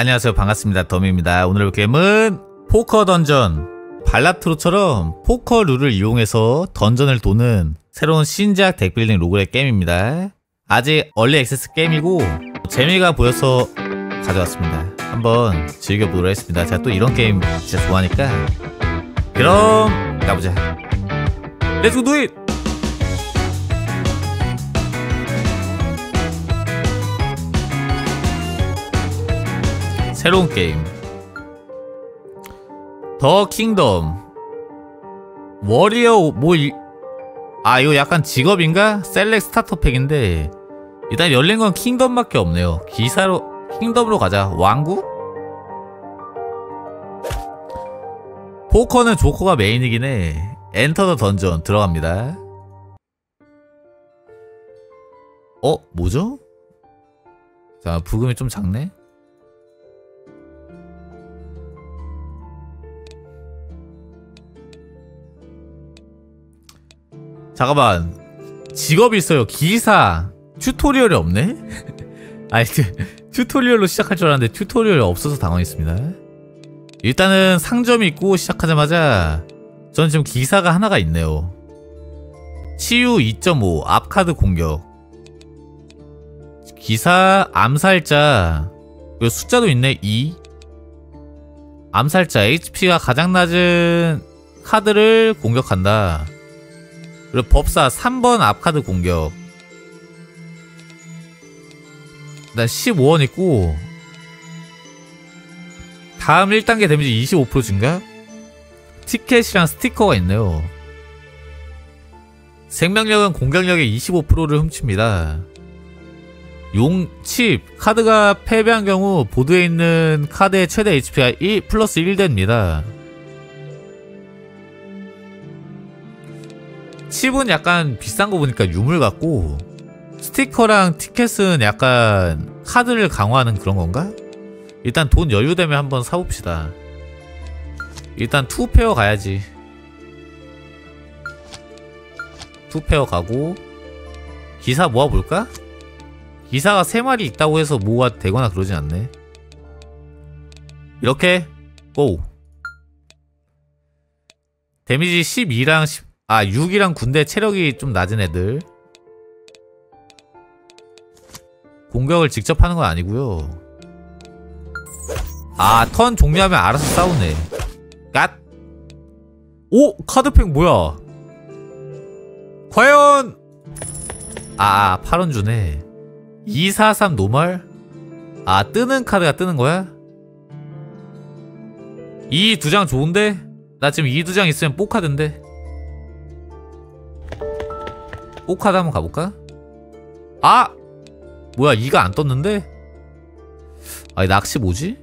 안녕하세요. 반갑습니다. 덤입니다. 오늘 볼 게임은 포커 던전. 발라트로처럼 포커 룰을 이용해서 던전을 도는 새로운 신작 deck building 로그라이크 게임입니다. 아직 early access 게임이고 재미가 보여서 가져왔습니다. 한번 즐겨보도록 하겠습니다. 제가 또 이런 게임 진짜 좋아하니까. 그럼 가보자. Let's go do it 새로운 게임 The Kingdom Warrior 뭐아 이거 약간 직업인가? select starter pack인데 일단 열린 건 Kingdom밖에 없네요 기사로 Kingdom으로 가자 왕국? 포커는 조커가 메인이긴 해 Enter the Dungeon 들어갑니다 어? 뭐죠? 자 부금이 좀 작네 잠깐만. 직업이 있어요. 기사. 튜토리얼이 없네? 아니 튜토리얼로 시작할 줄 알았는데 튜토리얼이 없어서 당황했습니다. 일단은 상점이 있고 시작하자마자 저는 지금 기사가 하나가 있네요. 치유 2.5 앞카드 공격. 기사 암살자. 그리고 숫자도 있네 2 암살자 HP가 가장 낮은 카드를 공격한다 그리고 법사 3번 앞카드 공격. 일단 15원 있고 다음 1단계 데미지 25% 증가? 티켓이랑 스티커가 있네요. 생명력은 공격력의 25%를 훔칩니다. 용, 칩, 카드가 패배한 경우 보드에 있는 카드의 최대 HP가 1, 플러스 1 됩니다 칩은 약간 비싼 거 보니까 유물 같고 스티커랑 티켓은 약간 카드를 강화하는 그런 건가? 일단 돈 여유되면 한번 사봅시다 일단 투페어 가야지 투페어 가고 기사 모아볼까? 기사가 3마리 있다고 해서 모아 되거나 그러진 않네 이렇게 고 데미지 12랑 10, 아 6이랑 군대 체력이 좀 낮은 애들. 공격을 직접 하는 건 아니고요. 아 턴 종료하면 알아서 싸우네. God. 오! 카드팩 뭐야? 과연! 아 8원 주네. 243 normal? 아 뜨는 카드가 뜨는 거야? 이 두 장 좋은데? 나 지금 이 두 장 있으면 four card인데 뽀카드 한번 가볼까? 아! 뭐야 이가 안 떴는데? 아니 낚시 뭐지?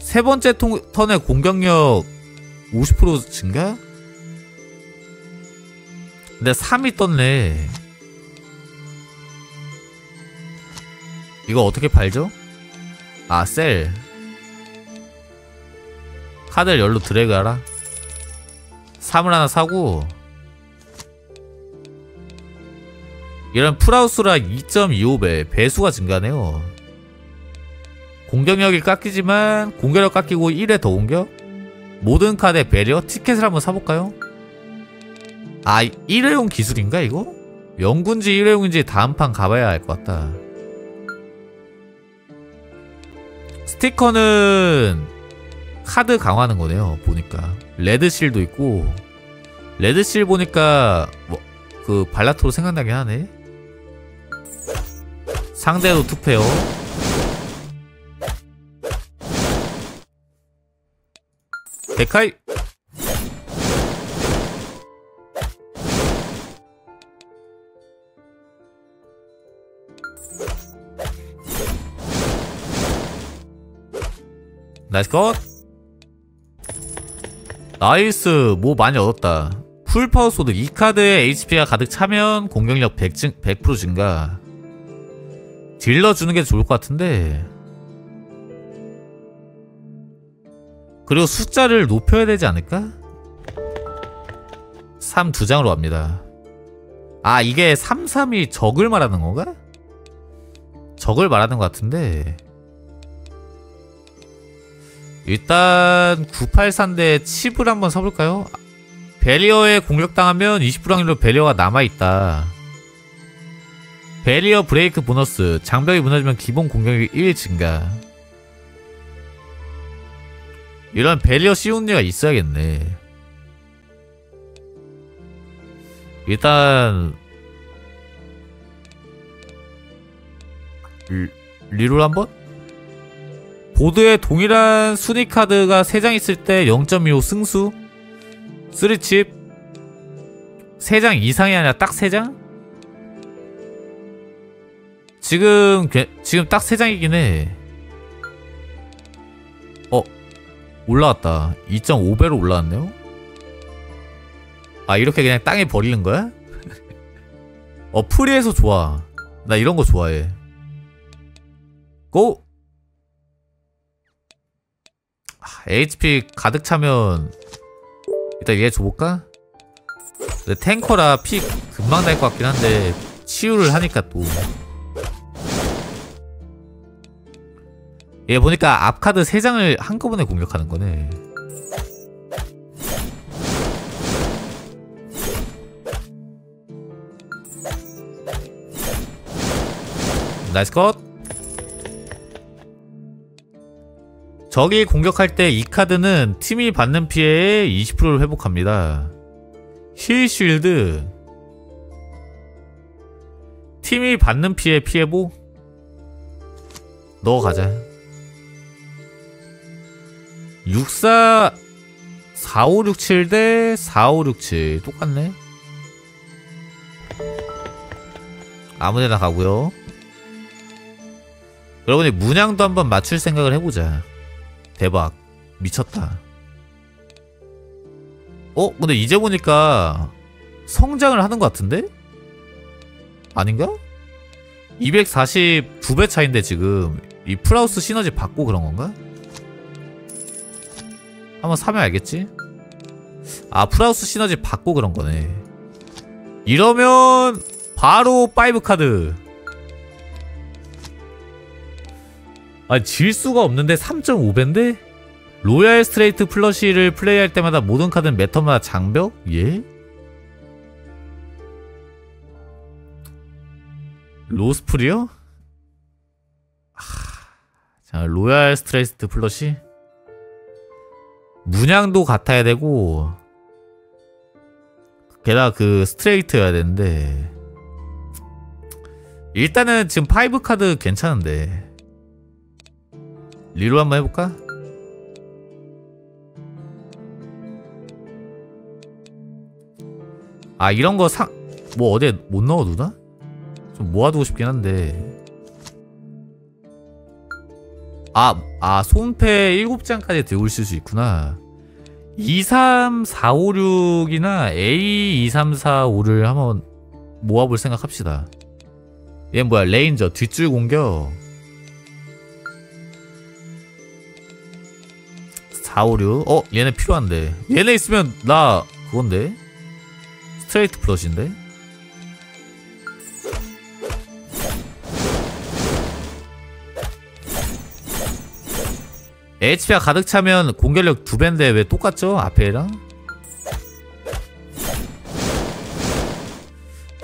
세 번째 통, 턴의 공격력 50% 증가? 근데 3이 떴네 이거 어떻게 팔죠? 아, 셀. 카드를 열로 드래그 하라. 3을 하나 사고, 이런 프라우스라 2.25배, 배수가 증가네요. 공격력이 깎이지만, 공격력 깎이고 1에 더 공격? 모든 카드의 배려? 티켓을 한번 사볼까요? 아, 1회용 기술인가, 이거? 영군지 1회용인지 다음 판 가봐야 알 것 같다. 스티커는 카드 강화하는 거네요 보니까 레드실도 있고 레드실 보니까 뭐 그 발라토로 생각나긴 하네 상대도 투페어 데카이. Nice cut. Nice. 뭐 많이 얻었다. full power sword 이 카드에 HP가 가득 차면 공격력 100, 증, 100% 증가 딜러 주는 게 좋을 것 같은데 그리고 숫자를 높여야 되지 않을까? 3 두 장으로 갑니다 아 이게 3, 3이 적을 말하는 건가? 적을 말하는 것 같은데 일단 984인데 칩을 한번 사볼까요? 베리어에 공격당하면 20% 확률로 베리어가 남아있다. 베리어 브레이크 보너스. 장벽이 무너지면 기본 공격력이 1 증가. 이런 베리어 씌운 류가 있어야겠네. 일단 리, 리롤 한번? 보드에 동일한 순위 카드가 3장 있을 때 0.25 승수. 3칩. 3장 이상이 아니라 딱 3장? 지금 지금 딱 3장이긴 해 어? 올라왔다 2.5배로 올라왔네요? 아 이렇게 그냥 땅에 버리는 거야? 어 프리해서 좋아 나 이런 거 좋아해 고! 아, HP 가득 차면 일단 얘 줘볼까? 탱커라 피 금방 날 것 같긴 한데 치유를 하니까 또 얘 보니까 앞 카드 3장을 한꺼번에 공격하는 거네. Nice cut. 적이 공격할 때 이 카드는 팀이 받는 피해의 20%를 회복합니다. Heal shield. 팀이 받는 피해 피해보. 넣어가자 64 4567 대 4567 똑같네 아무데나 가고요 여러분이 문양도 한번 맞출 생각을 해보자 대박 미쳤다 어? 근데 이제 보니까 성장을 하는 것 같은데? 아닌가? 242배 차인데 지금 이 full house 시너지 받고 그런 건가? 한번 사면 알겠지? 아 full house 시너지 받고 그런 거네 이러면 바로 5 카드 아니 질 수가 없는데 3.5배인데? royal straight flush를 플레이할 때마다 모든 카드는 매 턴마다 장벽? 예? 로스플이요? 하... 자 royal straight flush 문양도 같아야 되고 게다가 그 스트레이트여야 되는데 일단은 지금 5 카드 괜찮은데 리로 한번 해볼까? 아 이런 거 상... 뭐 어디에 못 넣어두나? 좀 모아두고 싶긴 한데 아, 아, 손패 7장까지 들고 있을 수 있구나. 2, 3, 4, 5, 6이나 A, 2, 3, 4, 5를 한번 모아볼 생각 합시다. 얘 뭐야, 레인저, 뒷줄 공격. 4, 5, 6. 어, 얘네 필요한데. 얘네 있으면 나 그건데? straight flush인데? HP가 가득 차면 공격력 두 배인데 왜 똑같죠? 앞에랑?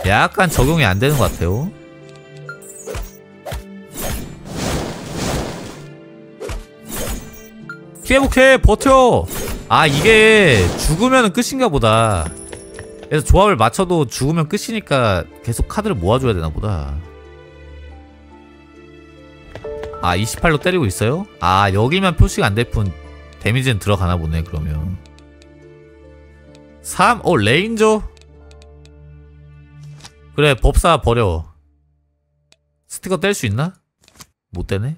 약간 적용이 안 되는 것 같아요. 회복해 버텨 아 이게 죽으면 끝인가 보다 그래서 조합을 맞춰도 죽으면 끝이니까 계속 카드를 모아줘야 되나 보다 아 28로 때리고 있어요? 아 여기만 표시가 안 될 뿐 데미지는 들어가나 보네 그러면 3? 어 레인저? 그래 법사 버려 스티커 뗄 수 있나? 못 떼네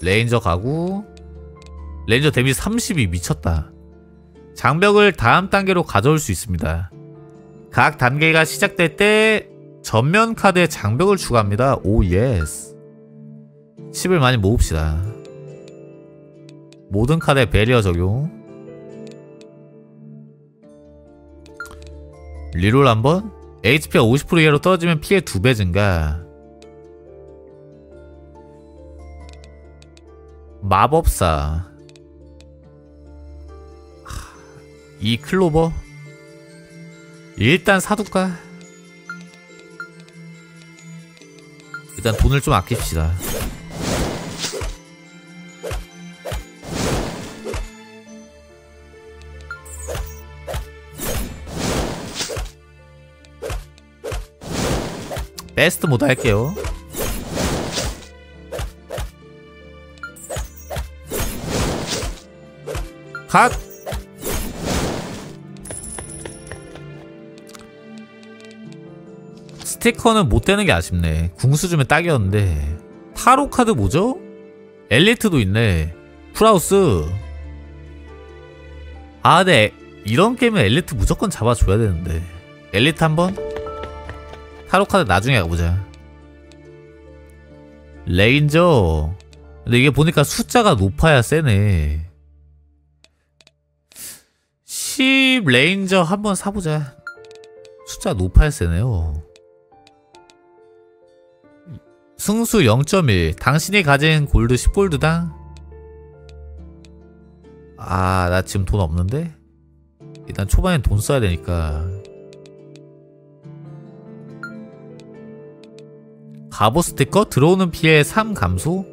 레인저 가고 레인저 데미지 32 미쳤다 장벽을 다음 단계로 가져올 수 있습니다 각 단계가 시작될 때 전면 카드에 장벽을 추가합니다. Oh yes. 10을 많이 모읍시다. 모든 카드에 barrier 적용. reroll 한번. HP가 50% 이하로 떨어지면 피해 2배 증가. 마법사. 이 클로버? 일단 사둘까? 일단 돈을 좀 아낍시다. 베스트 모드 할게요. God! 스티커는 못 떼는 게 아쉽네. 궁수 주면 딱이었는데. 타로 카드 뭐죠? 엘리트도 있네. Full house. 아, 네. 이런 게임은 엘리트 무조건 잡아줘야 되는데. 엘리트 한 번? 타로 카드 나중에 가보자. 레인저. 근데 이게 보니까 숫자가 높아야 세네. 10 레인저 한번 사보자. 숫자 높아야 세네요. 승수 0.1 당신이 가진 골드 10골드당 아 나 지금 돈 없는데? 일단 초반엔 돈 써야 되니까. 갑옷 스티커? 들어오는 피해 3 감소?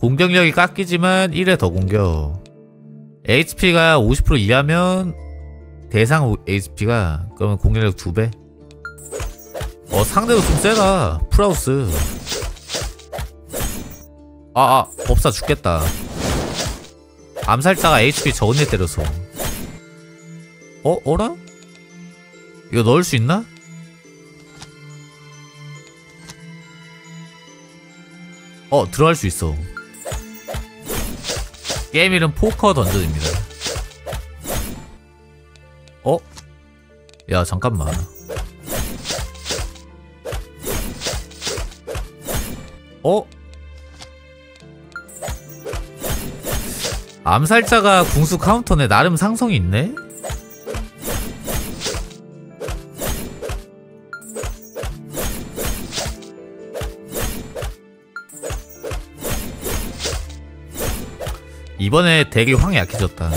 공격력이 깎이지만 1에 더 공격. HP가 50% 이하면 대상 HP가 그러면 공격력 2배 어 상대도 좀 세다 프라우스 아아 아, 법사 죽겠다 암살자가 HP 적은 애 때려서 어? 어라? 이거 넣을 수 있나? 어 들어갈 수 있어 게임 이름 포커 던전입니다 어? 야 잠깐만 어? 암살자가 궁수 카운터네 나름 상성이 있네? 이번에 되게 황이 약해졌다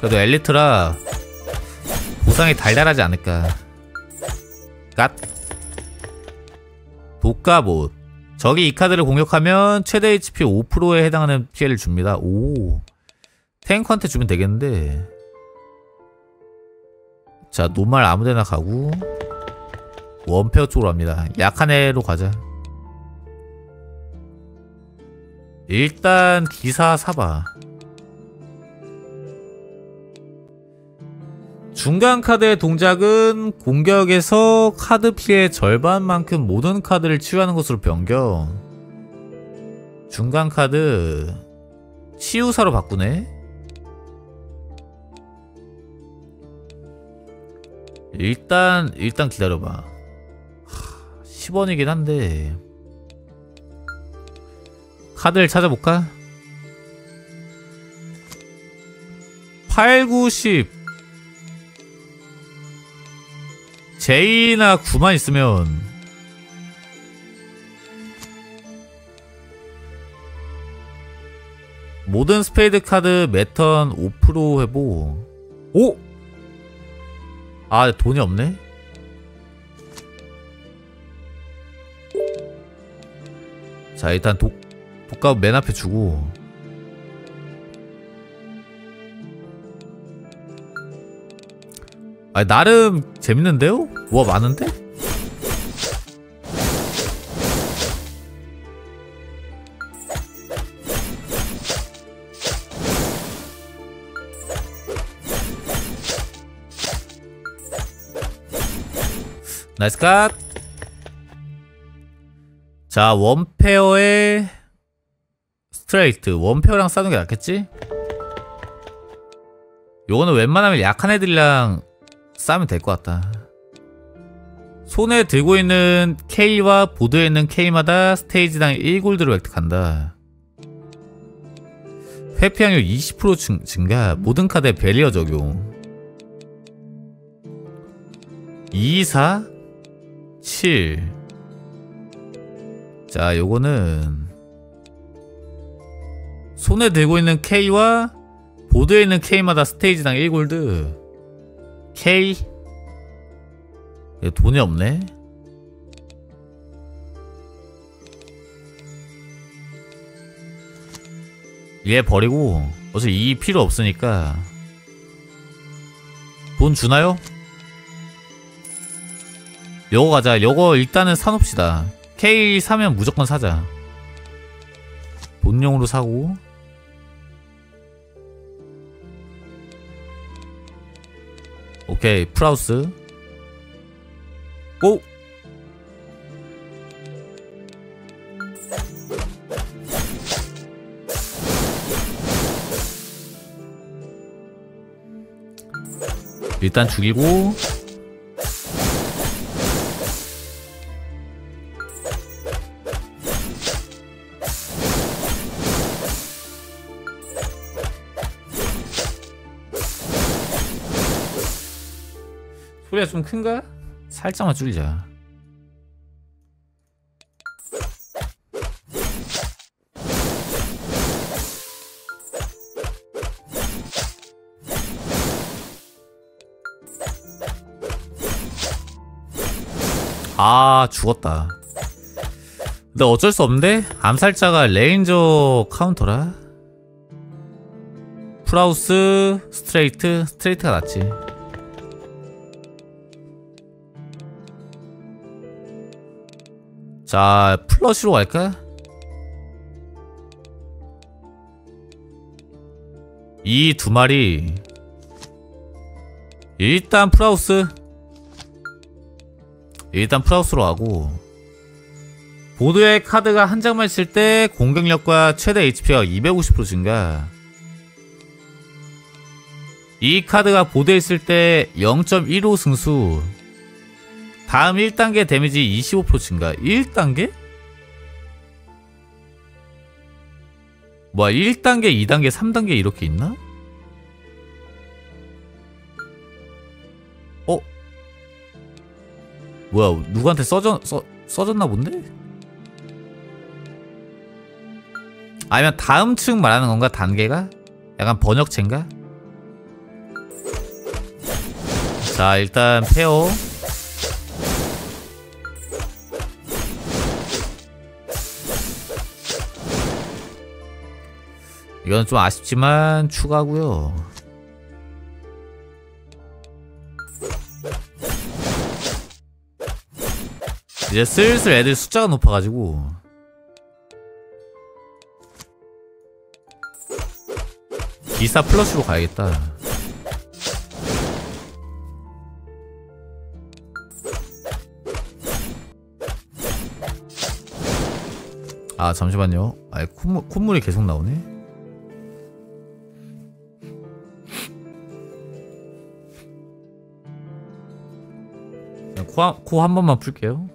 그래도 엘리트라 보상이 달달하지 않을까 갓 독가봇 적이 이 카드를 공격하면 최대 HP 5%에 해당하는 피해를 줍니다. 오 탱커한테 주면 되겠는데 자 노말 아무데나 가고 원페어 쪽으로 갑니다. 약한 애로 가자. 일단 기사 사봐. 중간 카드의 동작은 공격에서 카드 피해 절반만큼 모든 카드를 치유하는 것으로 변경. 중간 카드 치유사로 바꾸네. 일단 일단 기다려봐. 10원이긴 한데 카드를 찾아볼까? 8, 9, 10 제이나 9만 있으면 모든 스페이드 카드 매턴 5% 해보. 오! 아 돈이 없네? 자 일단 독, 독값 맨 앞에 주고 아 나름 재밌는데요? 뭐 많은데? Nice cut! 자, 원페어에 스트레이트. 원페어랑 싸는 게 낫겠지? 요거는 웬만하면 약한 애들이랑 싸면 될 것 같다. 손에 들고 있는 K와 보드에 있는 K마다 스테이지당 1골드를 획득한다. 회피 확률 20% 증, 증가 모든 카드에 barrier 적용 2, 4, 7. 자, 요거는 손에 들고 있는 K와 보드에 있는 K마다 스테이지당 1골드. K. 얘 돈이 없네. 얘 버리고 어차피 이 필요 없으니까 돈 주나요? 요거 가자 요거 일단은 사놓읍시다 K 사면 무조건 사자 돈용으로 사고 오케이 프라우스 고! 일단 죽이고 소리가 좀 큰가? 살짝만 줄이자. 아 죽었다. 근데 어쩔 수 없는데? 암살자가 레인저 카운터라? 풀하우스 스트레이트 스트레이트가 낫지 자 플러시로 갈까? 이 두 마리. 일단 풀하우스. 일단 풀하우스로 하고. 보드에 카드가 한 장만 있을 때 공격력과 최대 HP가 250% 증가. 이 카드가 보드에 있을 때 0.15 승수 다음 1단계 데미지 25% 증가 1단계? 뭐야 1단계, 2단계, 3단계 이렇게 있나? 어? 뭐야 누구한테 써져, 써, 써졌나 본데? 아니면 다음 층 말하는 건가 단계가? 약간 번역체인가? 자 일단 페어 이건 좀 아쉽지만 추가고요. 이제 슬슬 애들 숫자가 높아가지고. 기사 플러스로 가야겠다. 아 잠시만요. 아 콧물, 콧물이 계속 나오네 코한 번만 풀게요.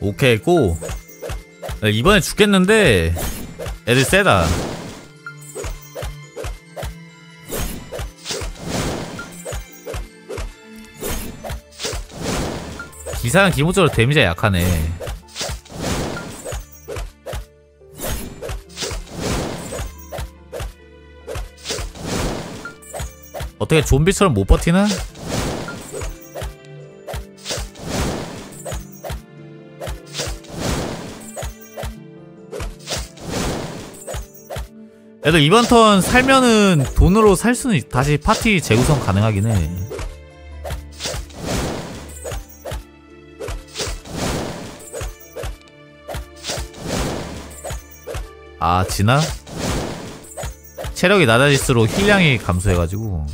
오케이 고. 이번에 죽겠는데 애들 세다 기사는 기본적으로 데미지가 약하네 어떻게 좀비처럼 못 버티나? 애들 이번 턴 살면은 돈으로 살 수는 있, 다시 파티 재구성 가능하긴 해. 아, 지나? 체력이 낮아질수록 힐량이 감소해가지고.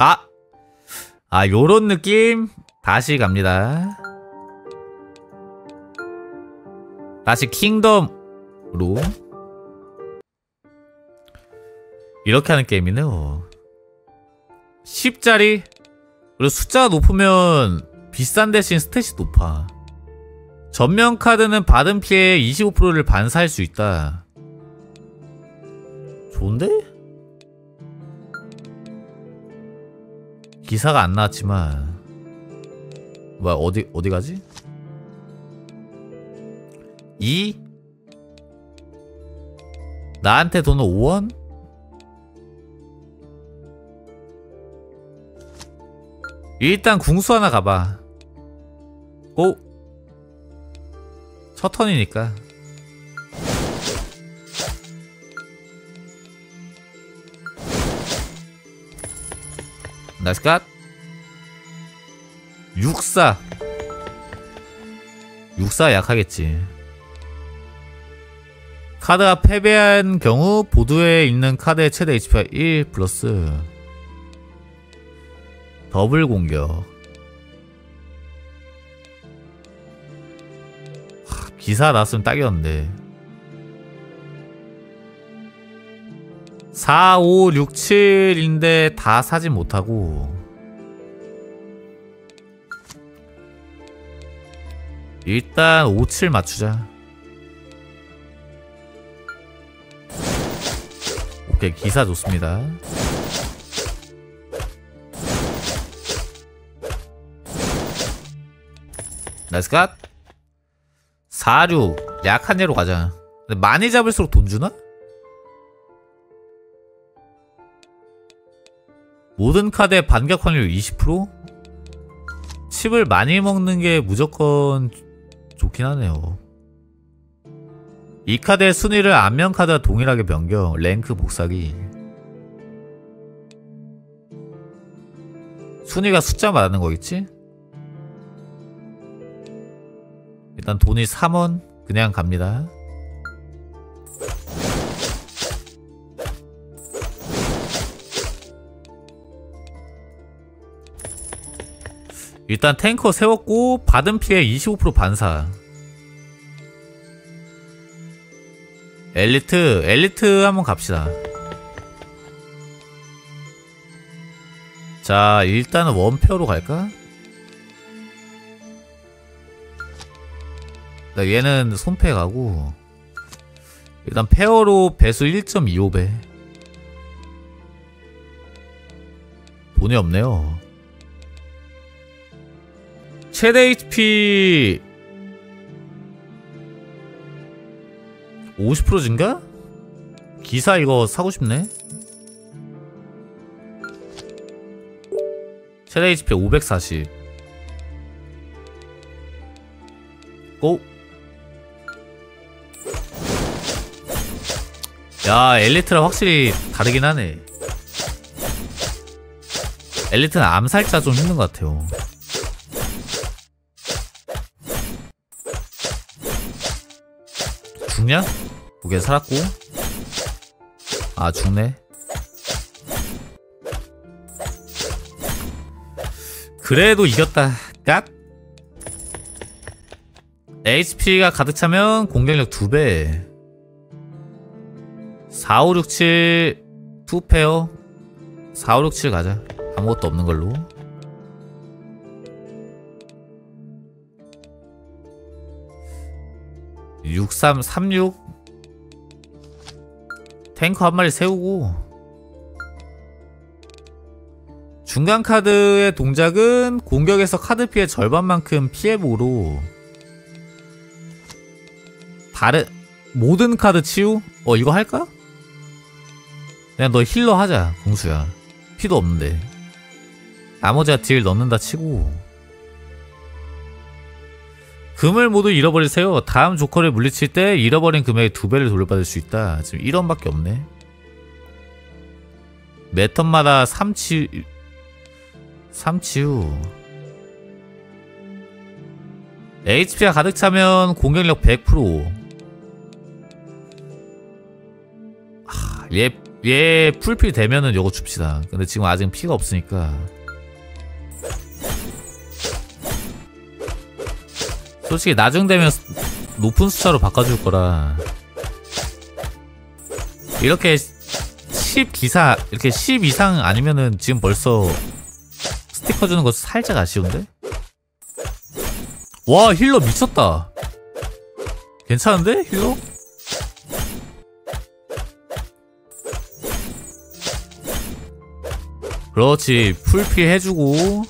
아! 아, 요런 느낌? 다시 갑니다. 다시 킹덤으로 이렇게 하는 게임이네요 10짜리 그리고 숫자가 높으면 비싼 대신 스탯이 높아 전면 카드는 받은 피해 25%를 반사할 수 있다 좋은데? 기사가 안 나왔지만 뭐야 어디 어디 가지? 2 나한테 돈은 5원? 일단 궁수 하나 가봐. 고! 첫 턴이니까. 나이스 갓. 육사. 육사 약하겠지. 카드가 패배한 경우 보드에 있는 카드의 최대 HP가 1 플러스 더블 공격 하, 기사 났으면 딱이었는데. 4, 5, 6, 7인데 다 사진 못하고. 일단 5, 7 맞추자. 오케이 기사 좋습니다 nice 갓 4, 6 약한 예로 가자 근데 많이 잡을수록 돈 주나? 모든 카드의 반격 확률 20%? 칩을 많이 먹는 게 무조건 좋긴 하네요. 이 카드의 순위를 안면 카드와 동일하게 변경, 랭크 복사기. 순위가 숫자 말하는 거겠지? 일단 돈이 3원 그냥 갑니다. 일단 탱커 세웠고 받은 피해 25% 반사 엘리트 엘리트 한번 갑시다 자 일단은 원표로 갈까? 얘는 손패 가고 일단 페어로 배수 1.25배 돈이 없네요 최대 HP 50% 증가? 기사 이거 사고 싶네 최대 HP 540 고! 야 엘리트랑 확실히 다르긴 하네. 엘리트는 암살자 좀 힘든 것 같아요. 죽냐? 무게 살았고. 아 죽네. 그래도 이겼다. 깍. HP가 가득 차면 공격력 2배 4, 5, 6, 7 2페어? 4, 5, 6, 7 가자. 아무것도 없는 걸로. 육삼 삼육? 탱커 한 마리 세우고. 중간 카드의 동작은 공격에서 카드 피해 절반만큼 피해보로. 다른 모든 카드 치유? 어 이거 할까? 그냥 너 힐러 하자 공수야 피도 없는데 나머지가 딜 넣는다 치고 금을 모두 잃어버리세요. 다음 조커를 물리칠 때 잃어버린 금액의 두 배를 돌려받을 수 있다. 지금 1원밖에 없네. 매 턴마다 3치 3치유 HP가 가득 차면 공격력 100% 하, 얘, 얘 풀필 되면은 요거 줍시다. 근데 지금 아직 피가 없으니까 솔직히 나중 되면 높은 숫자로 바꿔줄 거라 이렇게 10 기사 이렇게 10 이상 아니면은 지금 벌써 스티커 주는 거 살짝 아쉬운데? 와 힐러 미쳤다 괜찮은데 힐러? 그렇지. 풀필 해주고.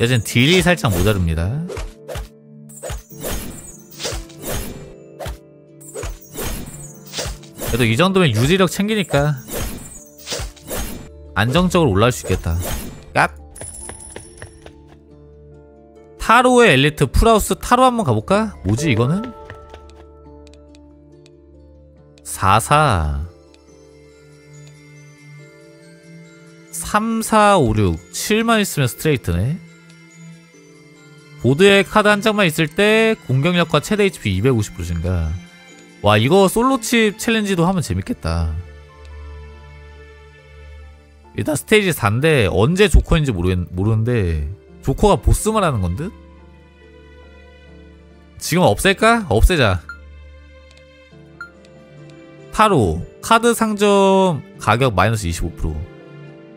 여전 딜이 살짝 모자릅니다. 그래도 이 정도면 유지력 챙기니까 안정적으로 올라올 수 있겠다. 깍 타로의 엘리트 풀하우스 타로 한번 가볼까? 뭐지 이거는? 44 3, 4, 5, 6 7만 있으면 스트레이트네. 보드에 카드 한 장만 있을 때 공격력과 최대 HP 250% 증가. 와 이거 솔로칩 챌린지도 하면 재밌겠다. 일단 스테이지 4인데 언제 조커인지 모르, 모르는데 조커가 보스만 하는 건데? 지금 없앨까? 없애자 타로 카드 상점 가격 마이너스 25%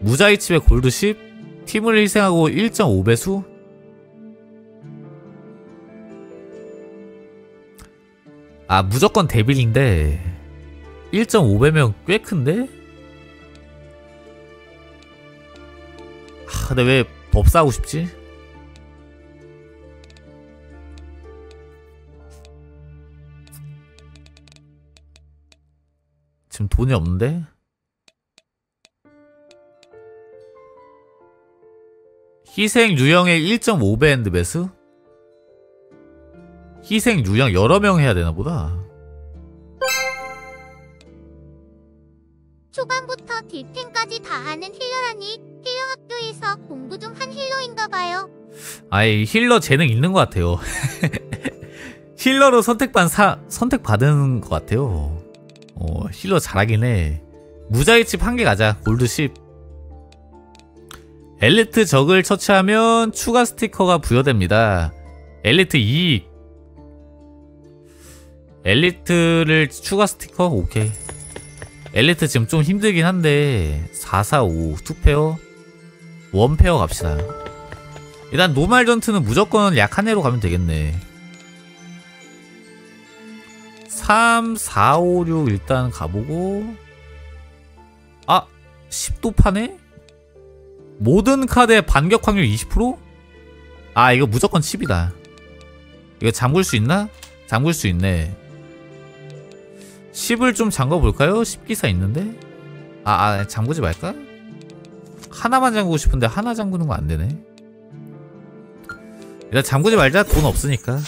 무자이 칩에 골드 10 팀을 희생하고 1.5배수 아 무조건 데빌인데 1.5배면 꽤 큰데? 하, 근데 왜 법사하고 싶지? 지금 돈이 없는데? 희생 유형의 1.5배 핸드 배수? 희생 유형 여러 명 해야 되나 보다. 초반부터 딜템까지 다 하는 힐러라니 힐러 학교에서 공부 좀 한 힐러인가 봐요. 아이 힐러 재능 있는 것 같아요. 힐러로 선택받은 사, 선택받은 것 같아요. 어, 힐러 잘하긴 해. 무자의 칩 한 개 가자. 골드 10. 엘리트 적을 처치하면 추가 스티커가 부여됩니다. 엘리트 2. 엘리트를 추가 스티커? 오케이. 엘리트 지금 좀 힘들긴 한데 4, 4, 5 투페어 원페어 갑시다. 일단 노말 전투는 무조건 약한 애로 가면 되겠네. 3, 4, 5, 6 일단 가보고 아! 10도 파네? 모든 카드의 반격 확률 20%? 아 이거 무조건 칩이다. 이거 잠글 수 있나? 잠글 수 있네. 10을 좀 잠궈볼까요? 10기사 있는데? 아, 아 잠그지 말까? 하나만 잠그고 싶은데 하나 잠그는 거 안 되네. 일단 잠그지 말자. 돈 없으니까.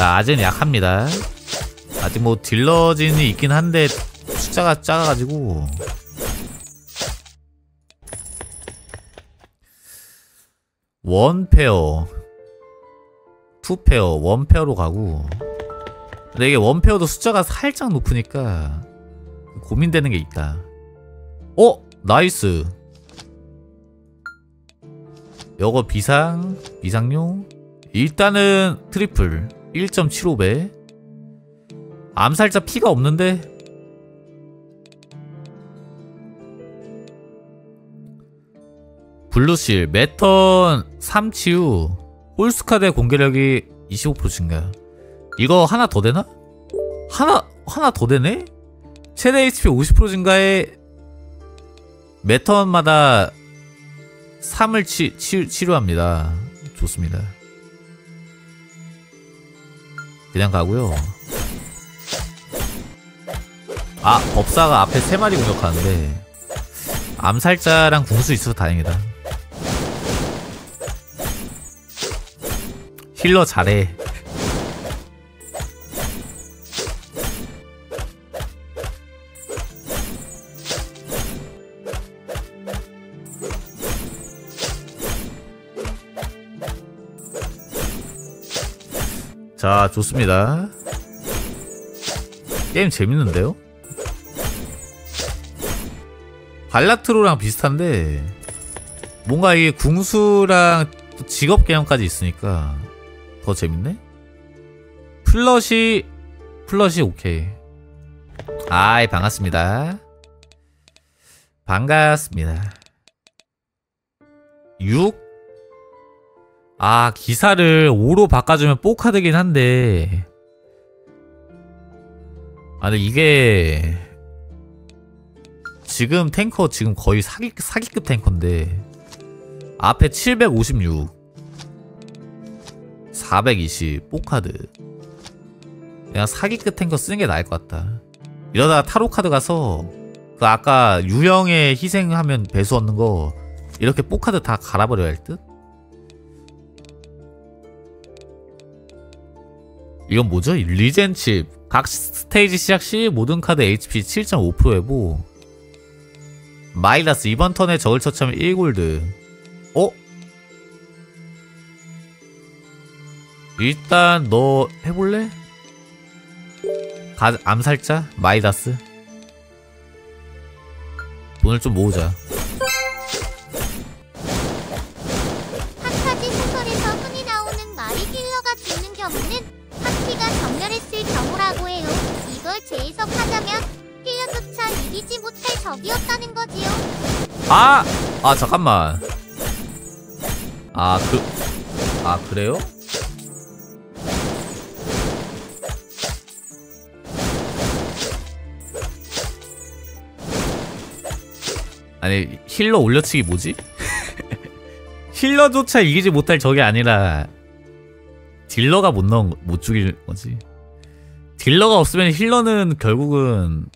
자, 아직은 약합니다. 아직 뭐 딜러진이 있긴 한데 숫자가 작아가지고. 원페어. 투페어 원페어로 가고. 근데 이게 원페어도 숫자가 살짝 높으니까 고민되는 게 있다. 어? nice. 요거 비상 비상용? 일단은 트리플 1.75배? 암살자 피가 없는데? blue seal 매 턴 3치유 홀수 카드의 공격력이 25% 증가. 이거 하나 더 되나? 하나 하나 더 되네? 최대 HP 50% 증가에 매턴마다 3을 치, 치, 치료합니다. 좋습니다 그냥 가고요. 아 법사가 앞에 3마리 공격하는데 암살자랑 궁수 있어서 다행이다. 힐러 잘해 자 좋습니다 게임 재밌는데요? 발라트로랑 비슷한데 뭔가 이게 궁수랑 또 직업 개념까지 있으니까 더 재밌네? 플러시 플러시 오케이 아이 반갑습니다 반갑습니다 6? 아 기사를 5로 바꿔주면 뽀카드긴 한데. 아 근데 이게 지금 탱커 지금 거의 사기, 사기급 탱커인데 앞에 756 420 뽀카드. 그냥 사기급 탱커 쓰는 게 나을 것 같다. 이러다가 타로 카드 가서 그 아까 유형의 희생하면 배수 얻는 거 이렇게 포카드 다 갈아버려야 할 듯? 이건 뭐죠? 리젠칩 각 스테이지 시작 시 모든 카드 HP 7.5% 회복 마이너스 이번 턴에 적을 처치하면 1골드 어? 일단 너 해볼래? 가, 암살자? 마이다스? 돈을 좀 모으자 파티가 전멸했을 경우라고 해요. 이걸 재해석하자면 힐러조차 이기지 못할 적이었다는 거지요. 아! 아 잠깐만 아 그.. 아 그래요? 아니 힐러 올려치기 뭐지? 힐러조차 이기지 못할 적이 아니라 딜러가 못 넣은 거- 못 죽일 거지. 딜러가 없으면 힐러는 결국은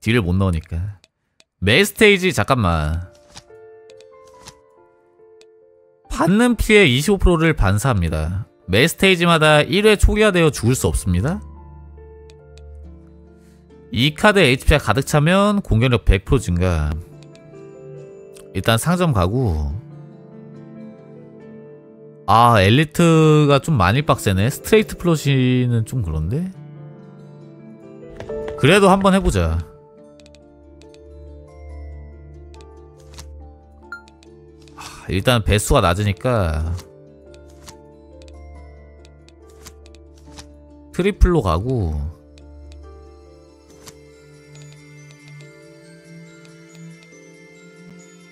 딜을 못 넣으니까. 매 스테이지 잠깐만. 받는 피해 25%를 반사합니다. 매 스테이지마다 1회 초기화되어 죽을 수 없습니다. 이 카드 HP가 가득 차면 공격력 100% 증가. 일단 상점 가고 아 엘리트가 좀 많이 빡세네. 스트레이트 플러시는 좀 그런데? 그래도 한번 해보자. 하, 일단 배수가 낮으니까. 트리플로 가고.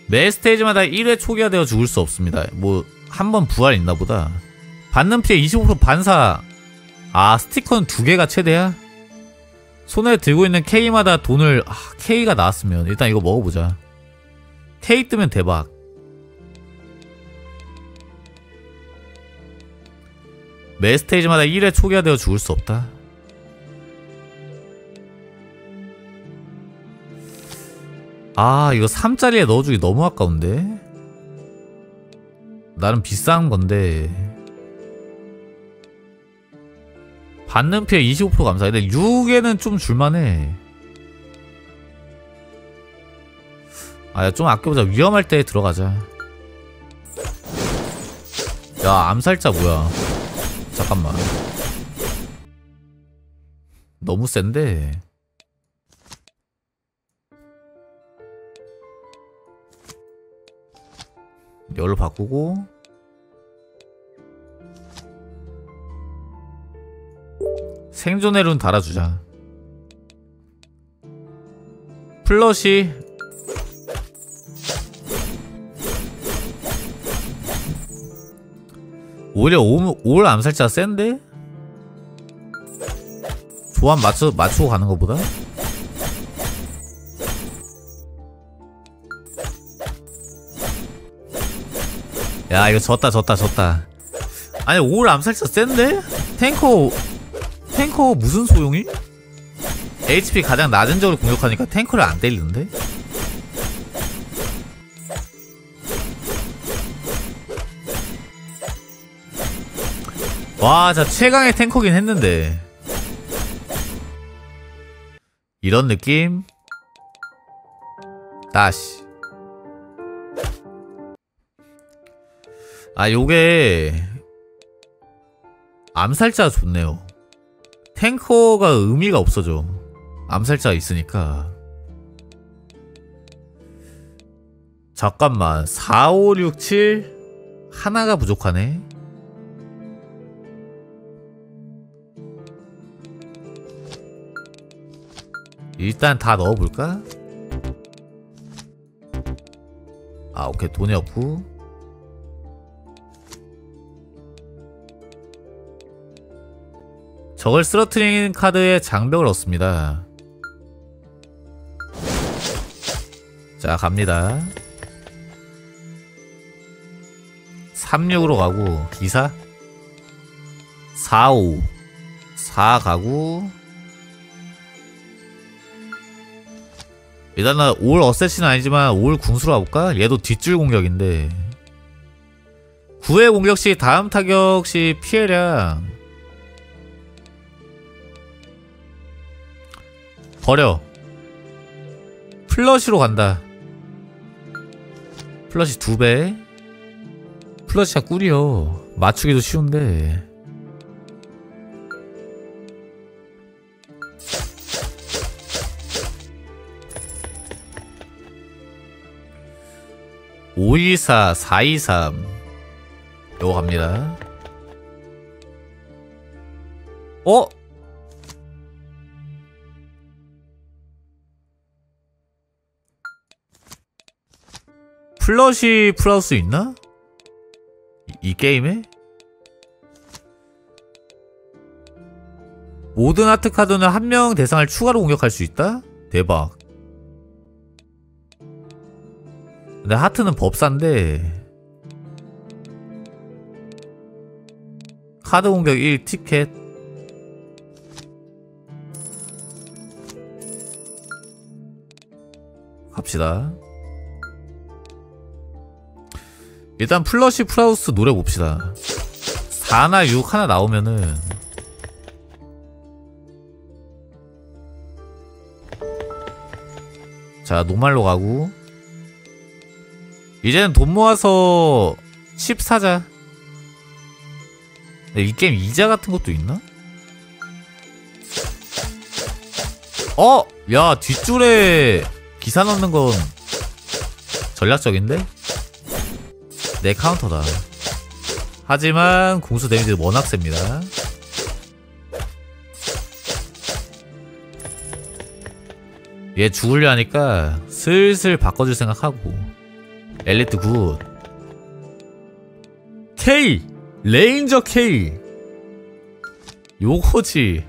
매 스테이지마다 1회 초기화되어 죽을 수 없습니다. 뭐 한 번 부활 있나 보다. 받는 피해 25% 반사. 아 스티커는 두 개가 최대야? 손에 들고 있는 K마다 돈을 아, K가 나왔으면 일단 이거 먹어보자. K 뜨면 대박. 매 스테이지마다 1회 초기화되어 죽을 수 없다. 아 이거 3짜리에 넣어주기 너무 아까운데 나름 비싼 건데. 받는 피해 25% 감사 근데 6에는 좀 줄만해. 아좀 아껴보자. 위험할 때 들어가자. 야 암살자 뭐야? 잠깐만. 너무 센데? 열로 바꾸고 생존의 룬 달아주자 플러시 오히려 올, 올 암살자가 센데? 조합 맞춰, 맞추고 가는 것보다? 야 이거 졌다 졌다 졌다 아니 올 암살자 센데? 탱커 탱커 무슨 소용이? HP 가장 낮은 적으로 공격하니까 탱커를 안 때리는데? 와, 자 최강의 탱커긴 했는데. 이런 느낌? 다시. 아, 요게 암살자 좋네요. 탱커가 의미가 없어져. 암살자가 있으니까. 잠깐만 4, 5, 6, 7 하나가 부족하네 일단 다 넣어볼까? 아 오케이 돈이 없고 저걸 쓰러트리는 카드에 장벽을 얻습니다. 자 갑니다. 36으로 가고 기사? 4, 5 4 가고. 일단은 올 어쌔신은 아니지만 올 궁수로 가볼까? 얘도 뒷줄 공격인데. 9회 공격 시 다음 타격 시 피해량 버려. 플러시로 간다. 플러시 2배. 플러시가 꿀이요. 맞추기도 쉬운데. (524) (423) 요거 갑니다. 어? 플러시 수 있나? 이, 이 게임에? 모든 하트 카드는 한 명 대상을 추가로 공격할 수 있다? 대박. 근데 하트는 법사인데 카드 공격 1 티켓 갑시다. 일단 플러시 풀하우스 노려 봅시다 4나 6 하나 나오면은 자 normal로 가고 이제는 돈 모아서 칩 사자 근데 이 게임 이자 같은 것도 있나? 어! 야 뒷줄에 기사 넣는 건 전략적인데? 내 카운터다. 하지만 공수 데미지 워낙 셉니다. 얘 죽으려 하니까 슬슬 바꿔줄 생각하고 엘리트 good K! 레인저 K! 요거지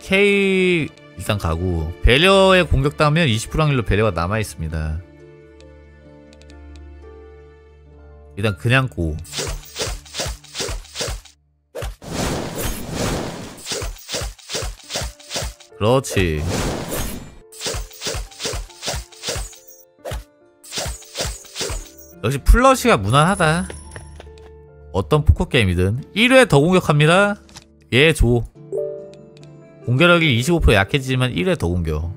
K 일단 가고. 배려에 공격당하면 20% 확률로 배려가 남아있습니다. 일단 그냥 고. 그렇지. 역시 플러시가 무난하다. 어떤 포커게임이든. 1회 더 공격합니다. 얘줘 공격력이 25% 약해지지만 1회 더 공격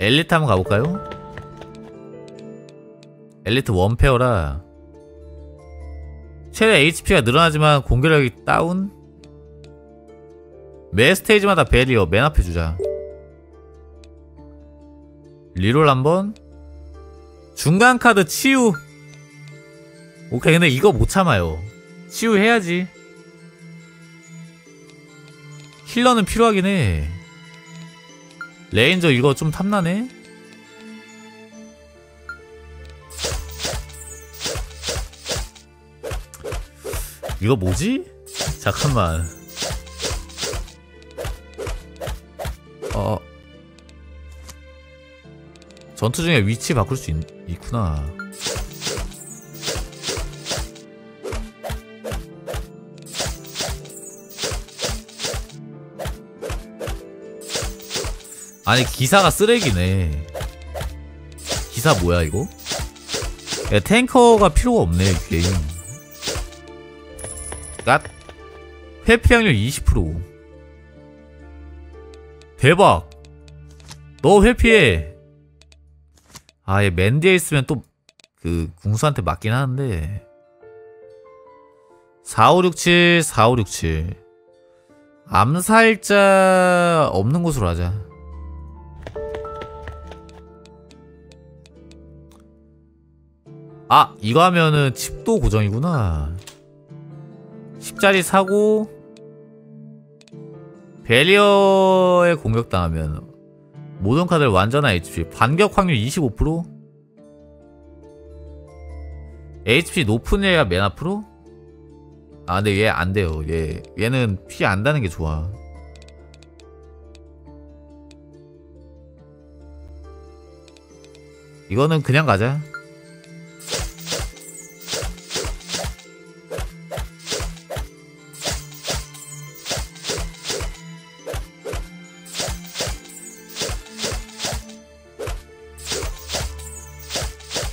엘리트 한번 가볼까요? 엘리트 원페어라. 최대 HP가 늘어나지만 공격력이 다운? 매 스테이지마다 베리어 맨 앞에 주자. reroll 한번. 중간 카드 치유 오케이 근데 이거 못 참아요. 치유해야지. 힐러는 필요하긴 해. 레인저 이거 좀 탐나네? 이거 뭐지? 잠깐만. 어. 전투 중에 위치 바꿀 수 있, 있구나 아니 기사가 쓰레기네. 기사 뭐야 이거? 야 탱커가 필요가 없네 이 게임 갓. 회피 확률 20% 대박. 너 회피해. 아얘 맨디에 있으면 또 그 궁수한테 맞긴 하는데. 4567 4567 암살자 없는 곳으로 하자 아 이거 하면은 칩도 고정이구나. 10짜리 사고 베리어에 공격당하면 모든 카드를 완전한 HP 반격 확률 25% HP 높은 애가 맨 앞으로? 아 근데 얘 안돼요. 얘 얘는 피 안다는 게 좋아. 이거는 그냥 가자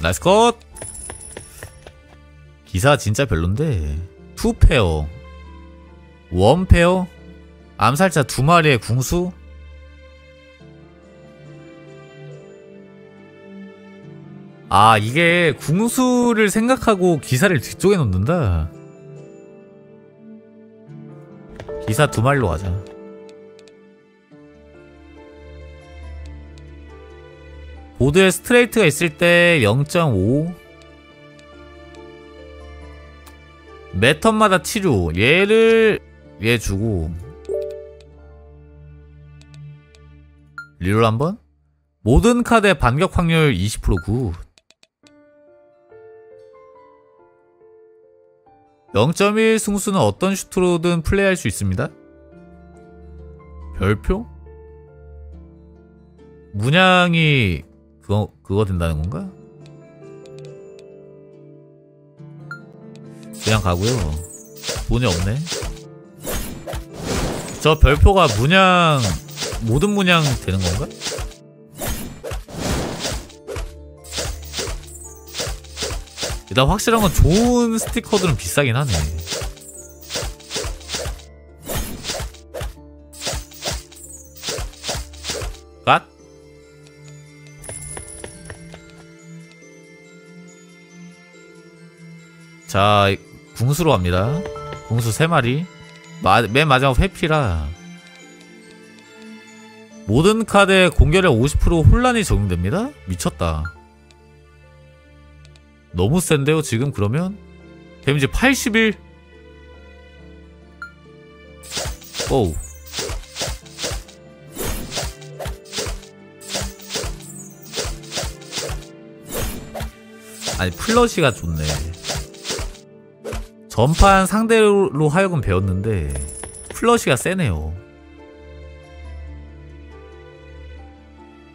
나이스 컷. 기사 진짜 별론데. 투페어. 원페어. 암살자 두 마리의 궁수. 아 이게 궁수를 생각하고 기사를 뒤쪽에 놓는다. 기사 두 마리로 가자 보드에 스트레이트가 있을 때 0.5 매턴마다 치료 얘를 얘 주고. reroll 한번? 모든 카드의 반격 확률 20% good 0.1 승수는 어떤 슈트로든 플레이할 수 있습니다. 별표? 문양이 그거 그거 된다는 건가? 그냥 가고요. 돈이 없네. 저 별표가 문양 모든 문양 되는 건가? 일단 확실한 건 좋은 스티커들은 비싸긴 하네. 자, 궁수로 갑니다. 궁수 3마리. 마, 맨 마지막 회피라. 모든 카드에 공격력 50% 혼란이 적용됩니다? 미쳤다. 너무 센데요, 지금 그러면? 데미지 81? 오우. 아니, 플러시가 좋네. 전판 상대로 하여금 배웠는데 플러시가 세네요.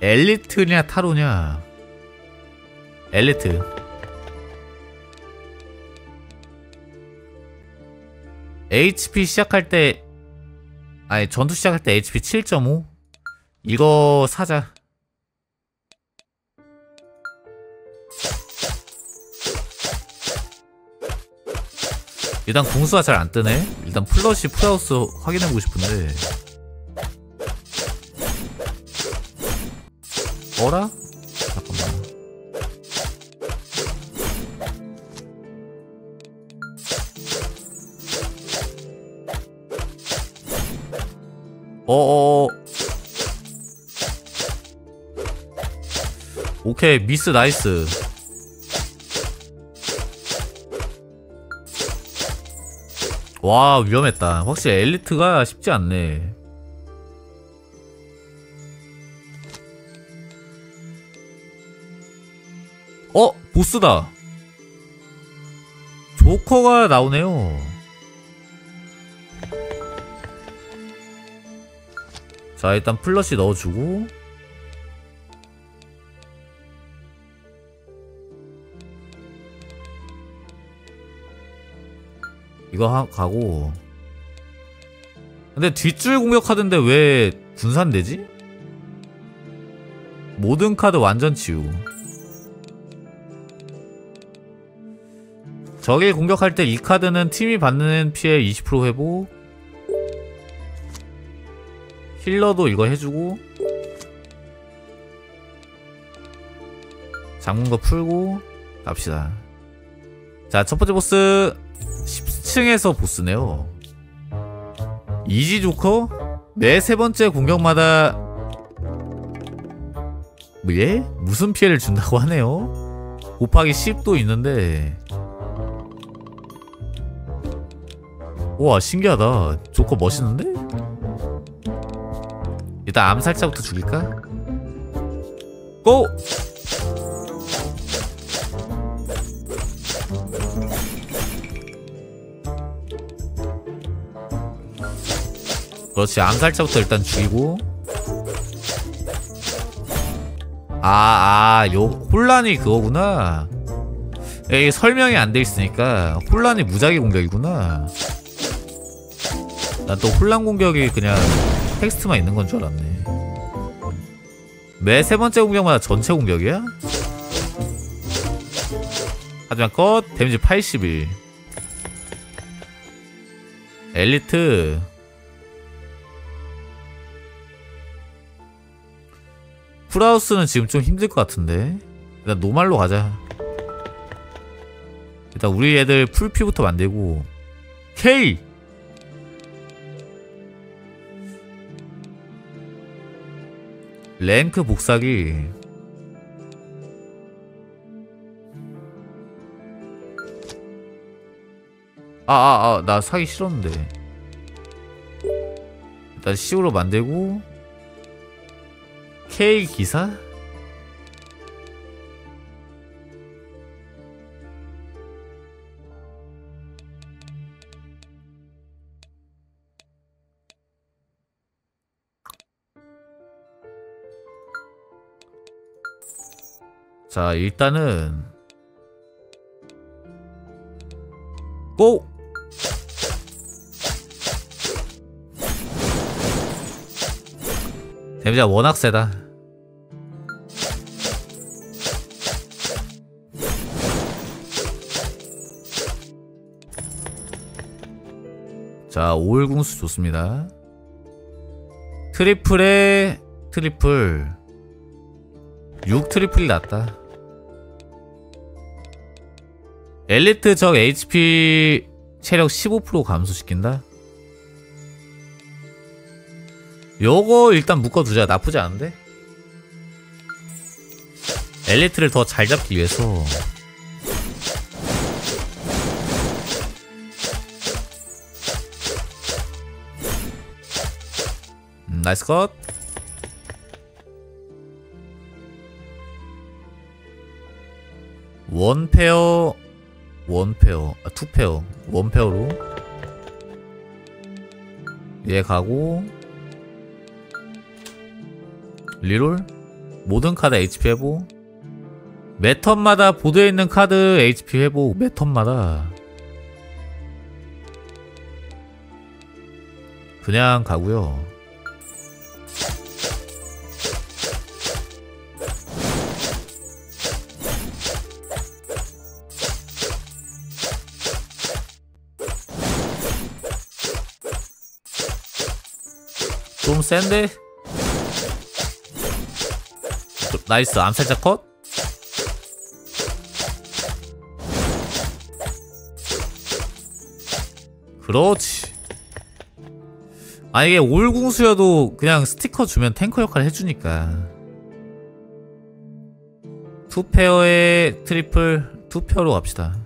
엘리트냐 타로냐? 엘리트. HP 시작할 때 아니 전투 시작할 때 HP 7.5 이거 사자 일단 궁수가 잘 안 뜨네. 일단 플러시 풀하우스 확인해보고 싶은데. 어라? 잠깐만. 어어어. 오케이, miss nice. 와 위험했다. 확실히 엘리트가 쉽지 않네. 어? 보스다. 조커가 나오네요. 자 일단 플러시 넣어주고 이거 하, 가고. 근데 뒷줄 공격하던데 왜 분산되지? 모든 카드 완전 치유 적이 공격할 때 이 카드는 팀이 받는 피해 20% 회복. 힐러도 이거 해주고. 잠근 거 풀고 갑시다. 자 첫번째 보스 1층에서 보스네요. 이지 조커? 매세 번째 공격마다 뭐 예? 무슨 피해를 준다고 하네요? 곱하기 10도 있는데 우와 신기하다 조커 멋있는데? 일단 암살자부터 죽일까? 고! 그렇지 암살자부터 일단 죽이고 아, 아, 요 혼란이 그거구나. 이게 설명이 안 돼 있으니까 혼란이 무작위 공격이구나. 난 또 혼란 공격이 그냥 텍스트만 있는 건 줄 알았네. 매 세 번째 공격마다 전체 공격이야? 하지만 컷 데미지 81. 엘리트 풀하우스는 지금 좀 힘들 것 같은데. 일단 노말로 가자. 일단 우리 애들 풀피부터 만들고. K 랭크 복사기. 아아아 나 사기 싫었는데. 일단 C로 만들고 K 기사? 자 일단은 고! 데미지가 워낙 세다 자, 5일궁수 좋습니다. 트리플에 트리플. 6 트리플이 낫다. 엘리트 적 HP 체력 15% 감소시킨다? 요거 일단 묶어두자. 나쁘지 않은데? 엘리트를 더 잘 잡기 위해서 음, nice cut. 원 페어, 원 페어, 아, 투 페어, 원 페어로 얘 가고 reroll? 모든 카드 HP 회복? 매 턴마다 보드에 있는 카드 HP 회복. 매 턴마다. 그냥 가고요. 좀 센데? 나이스 암살자 컷? 그렇지 아 이게 all 궁수여도 그냥 스티커 주면 탱커 역할 해주니까 투페어의 트리플 투페어로 갑시다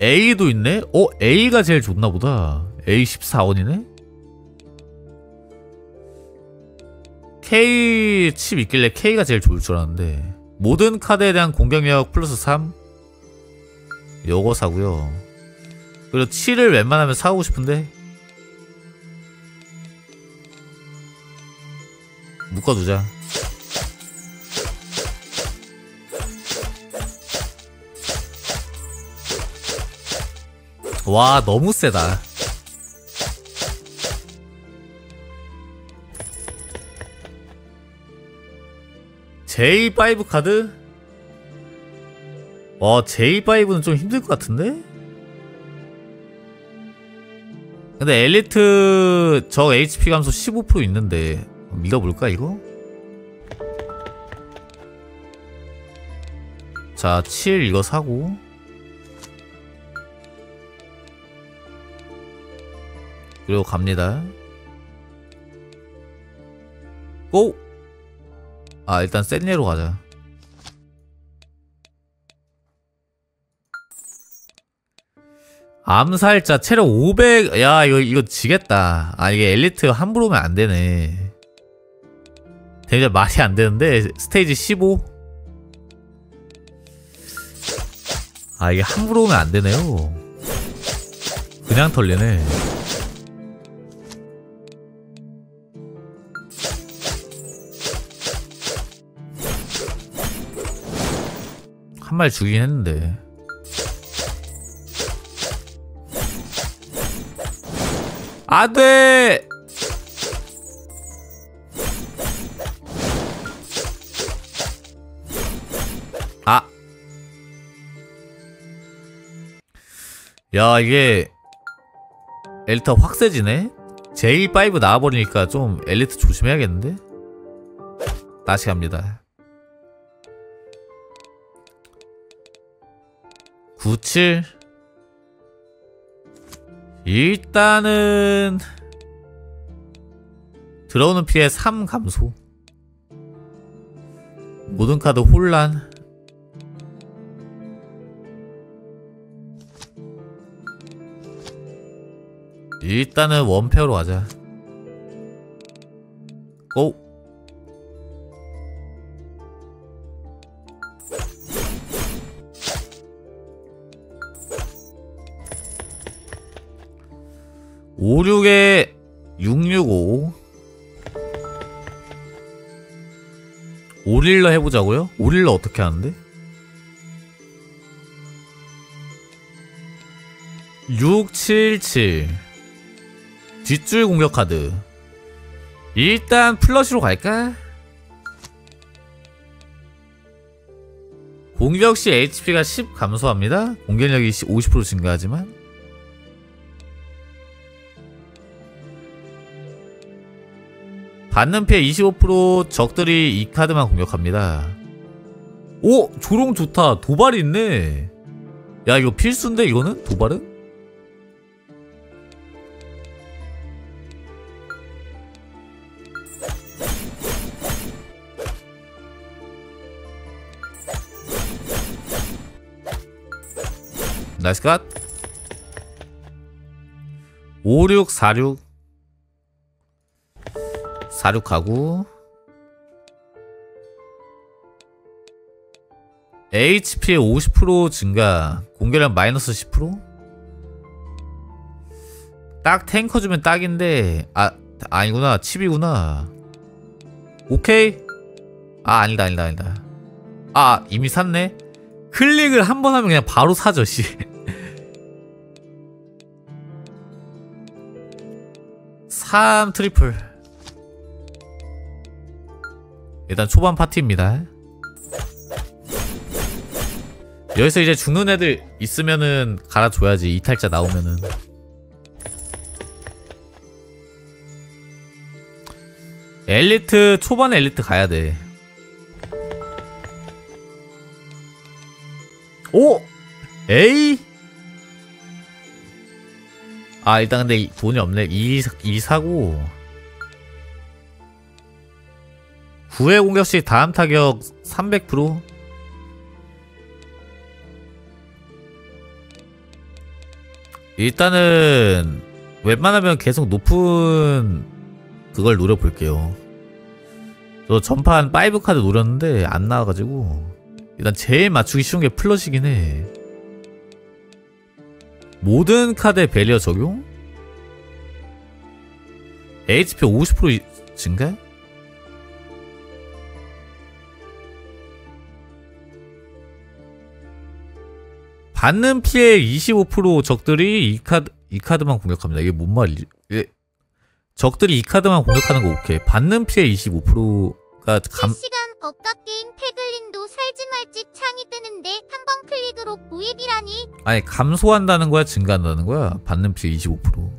A도 있네? 어? A가 제일 좋나 보다 A 14원이네? K 칩 있길래 K가 제일 좋을 줄 알았는데 모든 카드에 대한 공격력 플러스 3 요거 사고요. 그리고 7을 웬만하면 사오고 싶은데? 묶어두자. 와 너무 세다 J5 카드? 와 J5는 좀 힘들 것 같은데? 근데 엘리트 저 HP 감소 15% 있는데 믿어볼까 이거? 자 7 이거 사고 그리고 갑니다 고! 아, 일단 센예로 가자. 암살자 체력 500, 야, 이거, 이거 지겠다. 아, 이게 엘리트 함부로 오면 안 되네. 데미지 말이 안 되는데, 스테이지 15? 아, 이게 함부로 오면 안 되네요. 그냥 털리네. 한 마리 죽이긴 했는데. 안 돼! 아. 야, 이게 엘리트 확 세지네? J5 나와버리니까 좀 엘리트 조심해야겠는데? 다시 갑니다. 97 일단은 들어오는 피해 3 감소. 모든 카드 혼란. 일단은 원페어로 가자. 고! 오륙에 665 오릴러 해보자고요? 오릴러 어떻게 하는데? 677 뒷줄 공격 카드 일단 플러시로 갈까? 공격 시 HP가 10 감소합니다 공격력이 50% 증가하지만 받는 피해 25% 적들이 이 카드만 공격합니다 오! 조롱 좋다 도발 있네 야 이거 필수인데 이거는? 도발은? 나이스 컷5646 46 가구 HP 50% 증가 공격력 마이너스 10%? 딱 탱커 주면 딱인데 아 아니구나. 칩이구나. 오케이. 아 아니다 아니다 아니다. 아 이미 샀네? 클릭을 한 번 하면 그냥 바로 사죠 씨. 3 트리플 일단 초반 파티입니다. 여기서 이제 죽는 애들 있으면은 갈아줘야지. 이탈자 나오면은. 엘리트 초반에 엘리트 가야돼. 오! 에이? 아 일단 근데 돈이 없네. 2, 2 사고 9회 공격 시 다음 타격 300% 일단은 웬만하면 계속 높은 그걸 노려볼게요 저 전판 5카드 노렸는데 안 나와가지고 일단 제일 맞추기 쉬운 게 플러시긴 해 모든 카드에 배리어 적용? HP 50% 증가? 받는 피해 25% 적들이 이 카드 이 카드만 공격합니다. 이게 뭔 말이지? 이게 적들이 이 카드만 공격하는 거 오케이. 받는 피해 25%가 감 실시간 억각 게임 태글린도 살지 말지 창이 뜨는데 한 번 클릭으로 구입이라니 아니 감소한다는 거야, 증가한다는 거야? 받는 피해 25%.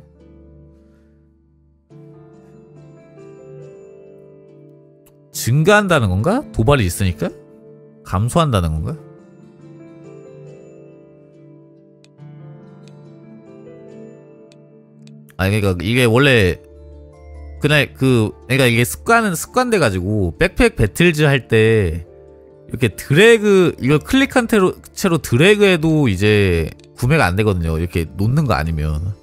증가한다는 건가? 도발이 있으니까? 감소한다는 건가? 아니 그러니까 이게 원래 그날 그 그러니까 이게 습관은 습관돼 가지고 백팩 배틀즈 할 때 이렇게 드래그 이걸 클릭한 채로, 채로 드래그해도 이제 구매가 안 되거든요. 이렇게 놓는 거 아니면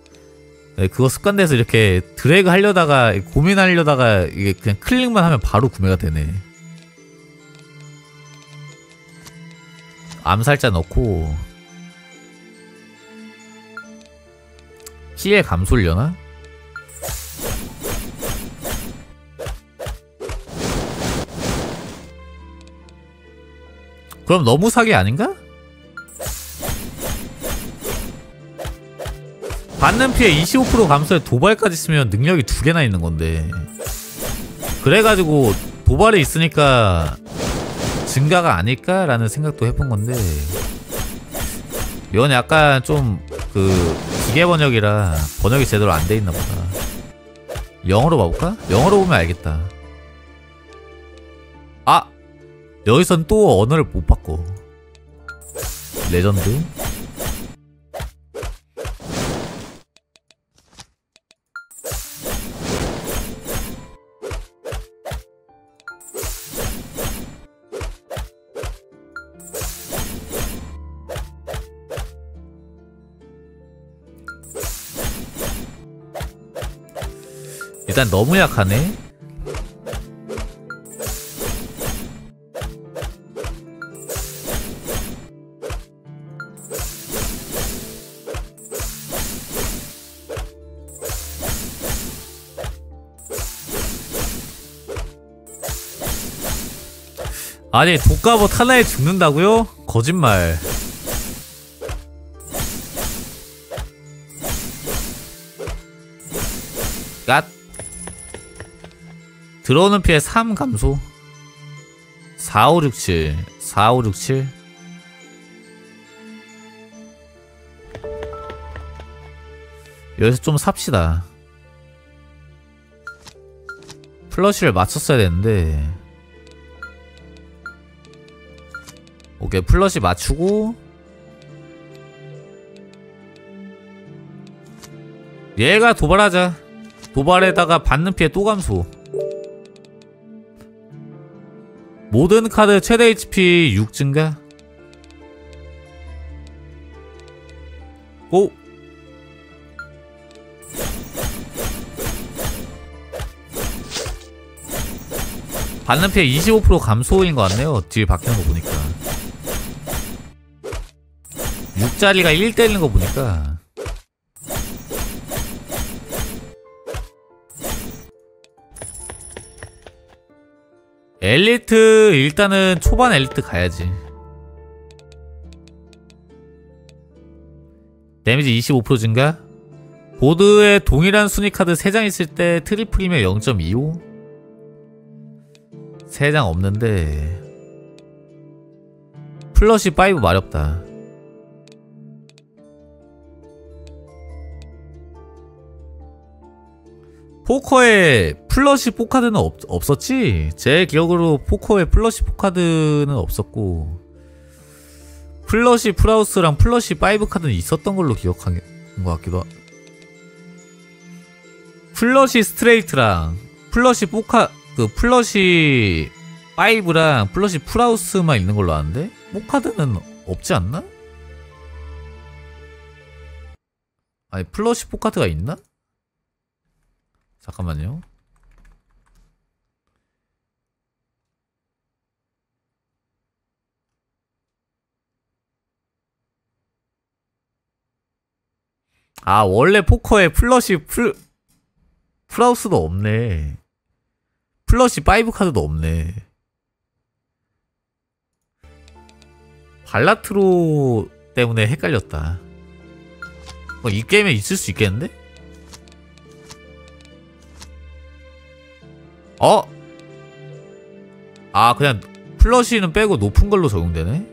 네, 그거 습관돼서 이렇게 드래그 하려다가 고민하려다가 이게 그냥 클릭만 하면 바로 구매가 되네. 암살자 넣고 피해 감소려나? 그럼 너무 사기 아닌가? 받는 피해 25% 감소에 도발까지 쓰면 능력이 두 개나 있는 건데 그래가지고 도발이 있으니까 증가가 아닐까라는 생각도 해본 건데 이건 약간 좀 그 기계 번역이라 번역이 제대로 안 돼 있나 보다 영어로 봐볼까? 영어로 보면 알겠다 아! 여기선 또 언어를 못 바꿔 레전드 일단 너무 약하네. 아니 독가봇 하나에 죽는다고요? 거짓말. 갓 들어오는 피해 3 감소. 4567 4567 여기서 좀 삽시다. 플러시를 맞췄어야 되는데. 오케이 플러시 맞추고. 얘가 도발하자. 도발에다가 받는 피해 또 감소 모든 카드 최대 HP 6 증가? 고! 받는 피해 25% 감소인 것 같네요. 뒤에 박히는 거 보니까. 6짜리가 1 때리는 거 보니까 엘리트 일단은 초반 엘리트 가야지. 데미지 25% 증가? 보드에 동일한 순위 카드 3장 있을 때 트리플이면 0.25 3장 없는데. 플러시 5 마렵다 포커에 플러시 포카드는 없, 없었지? 제 기억으로 포커에 플러시 포카드는 없었고 플러시 풀하우스랑 플러시 5 카드는 있었던 걸로 기억한 것 같기도 하고 플러시 스트레이트랑 플러시 포카 그 플러시 5랑 플러시 풀하우스만 있는 걸로 아는데 포카드는 없지 않나? 아니 플러시 포카드가 있나? 잠깐만요. 아 원래 포커에 플러시 풀 풀하우스도 없네. 플러시 5 카드도 없네. 발라트로 때문에 헷갈렸다. 어, 이 게임에 있을 수 있겠는데? 어? 아 그냥 플러시는 빼고 높은 걸로 적용되네?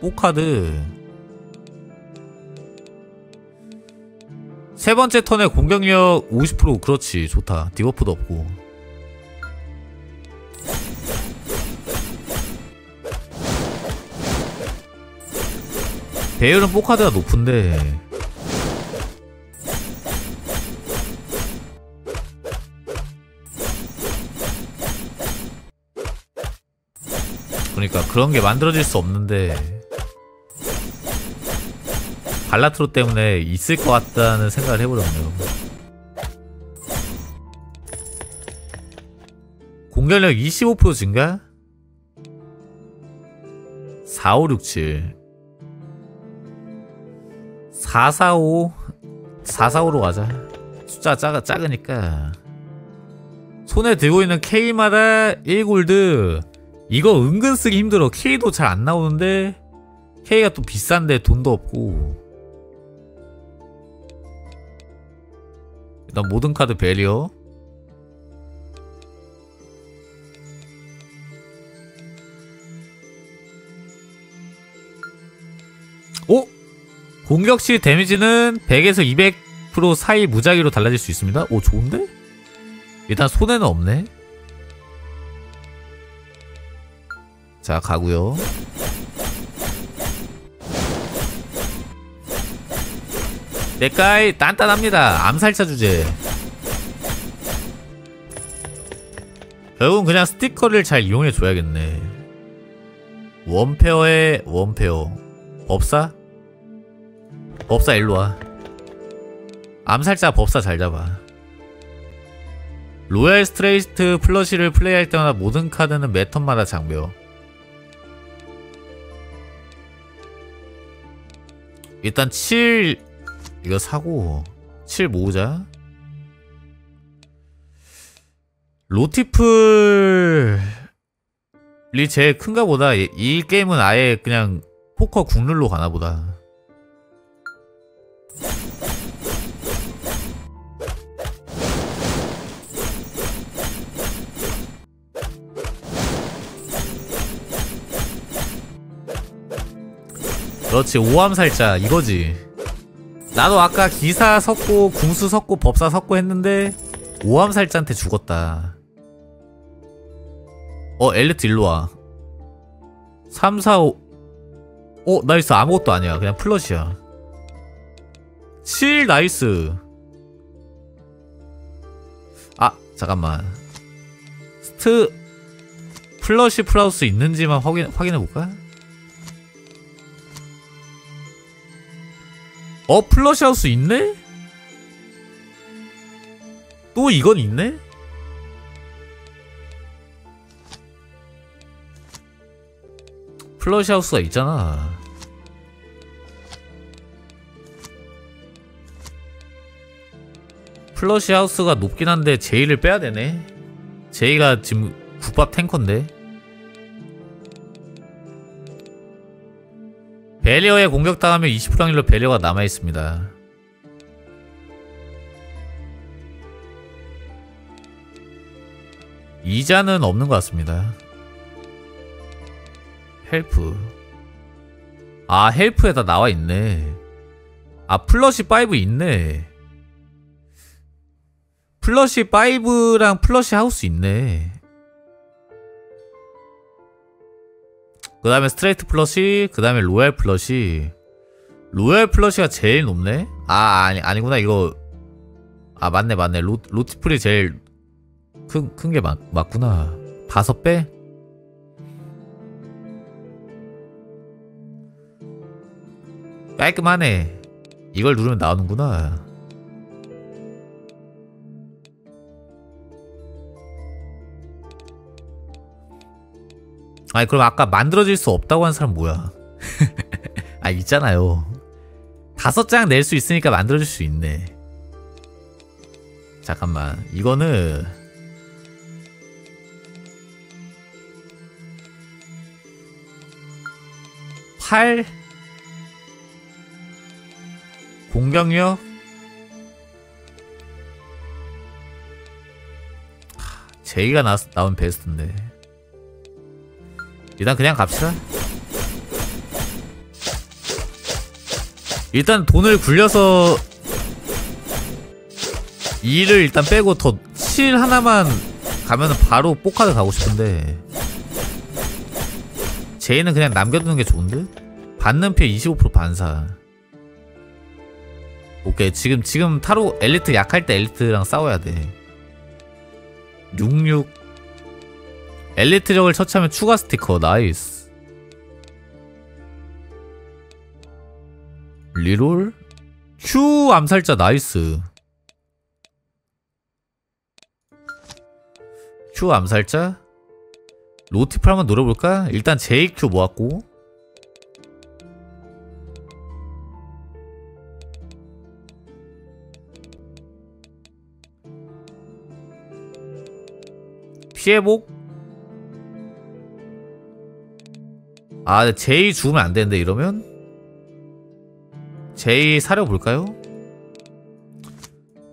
포카드. 세 번째 턴에 공격력 50% 그렇지 좋다. debuff도 없고. 배율은 포카드가 높은데 그러니까 그런 게 만들어질 수 없는데 발라트로 때문에 있을 것 같다는 생각을 해버렸네요. 공격력 25% 증가? 4567 445 445로 가자 숫자 작아, 작으니까 손에 들고 있는 K마다 1골드 이거 은근 쓰기 힘들어 K도 잘 안 나오는데 K가 또 비싼데 돈도 없고 일단 모든 카드 베리어 오! 공격 시 데미지는 100에서 200% 사이 무작위로 달라질 수 있습니다. 오 좋은데? 일단 손해는 없네. 자 가고요. 내까이 단단합니다. 암살자 주제. 결국은 그냥 스티커를 잘 이용해 줘야겠네. 원페어에 원페어. 법사? 법사 일로와. 암살자 법사 잘 잡아. 로얄 스트레이트 플러시를 플레이할 때마다 모든 카드는 매 턴마다 장벽. 일단 7 이거 사고 7 모으자. 로티플이 제일 큰가 보다. 이, 이 게임은 아예 그냥 포커 국룰로 가나 보다. 그렇지 오암살자 이거지 나도 아까 기사 섰고 궁수 섰고 법사 섰고 했는데 오암살자한테 죽었다 어 엘리트 일로와 3, 4, 5 어, nice. 아무것도 아니야. 그냥 플러시야. 7, nice. 아, 잠깐만. 스트, 플러시 풀하우스 있는지만 확인, 확인해볼까? 어, 플러시 하우스 있네? 또 이건 있네? 플러시 하우스가 있잖아. 플러시 하우스가 높긴 한데 J를 빼야 되네. J가 지금 국밥 탱커인데. barrier에 공격당하면 20% 확률로 barrier가 남아있습니다. 이자는 없는 것 같습니다. help 아 help에 다 나와있네 아 flush 5 있네 flush 5랑 flush house 있네 그 다음에 straight flush 그 다음에 royal flush. royal flush가 제일 높네? 아 아니 아니구나. 이거. 아 맞네 맞네. 로, 로티플이 제일 큰 큰 게 맞구나. 다섯 배? 깔끔하네. 이걸 누르면 나오는구나 아니 그럼 아까 만들어질 수 없다고 한 사람 뭐야? 아 있잖아요. 다섯 장 낼 수 있으니까 만들어질 수 있네. 잠깐만. 이거는 팔 공격력 제이가 나, 나온 베스트인데 일단 그냥 갑시다. 일단 돈을 굴려서 2를 일단 빼고 더 7 하나만 가면은 바로 포카드 가고 싶은데. J는 그냥 남겨두는 게 좋은데? 받는 피해 25% 반사. 오케이 지금 지금 타로 엘리트 약할 때 엘리트랑 싸워야 돼. 66 엘리트 적을 처치하면 추가 스티커. nice. reroll? Q 암살자. nice. Q 암살자? 로티플 한번 노려볼까? 일단 JQ 모았고. 피해복 아 J 죽으면 안 되는데 이러면 J 사려 볼까요?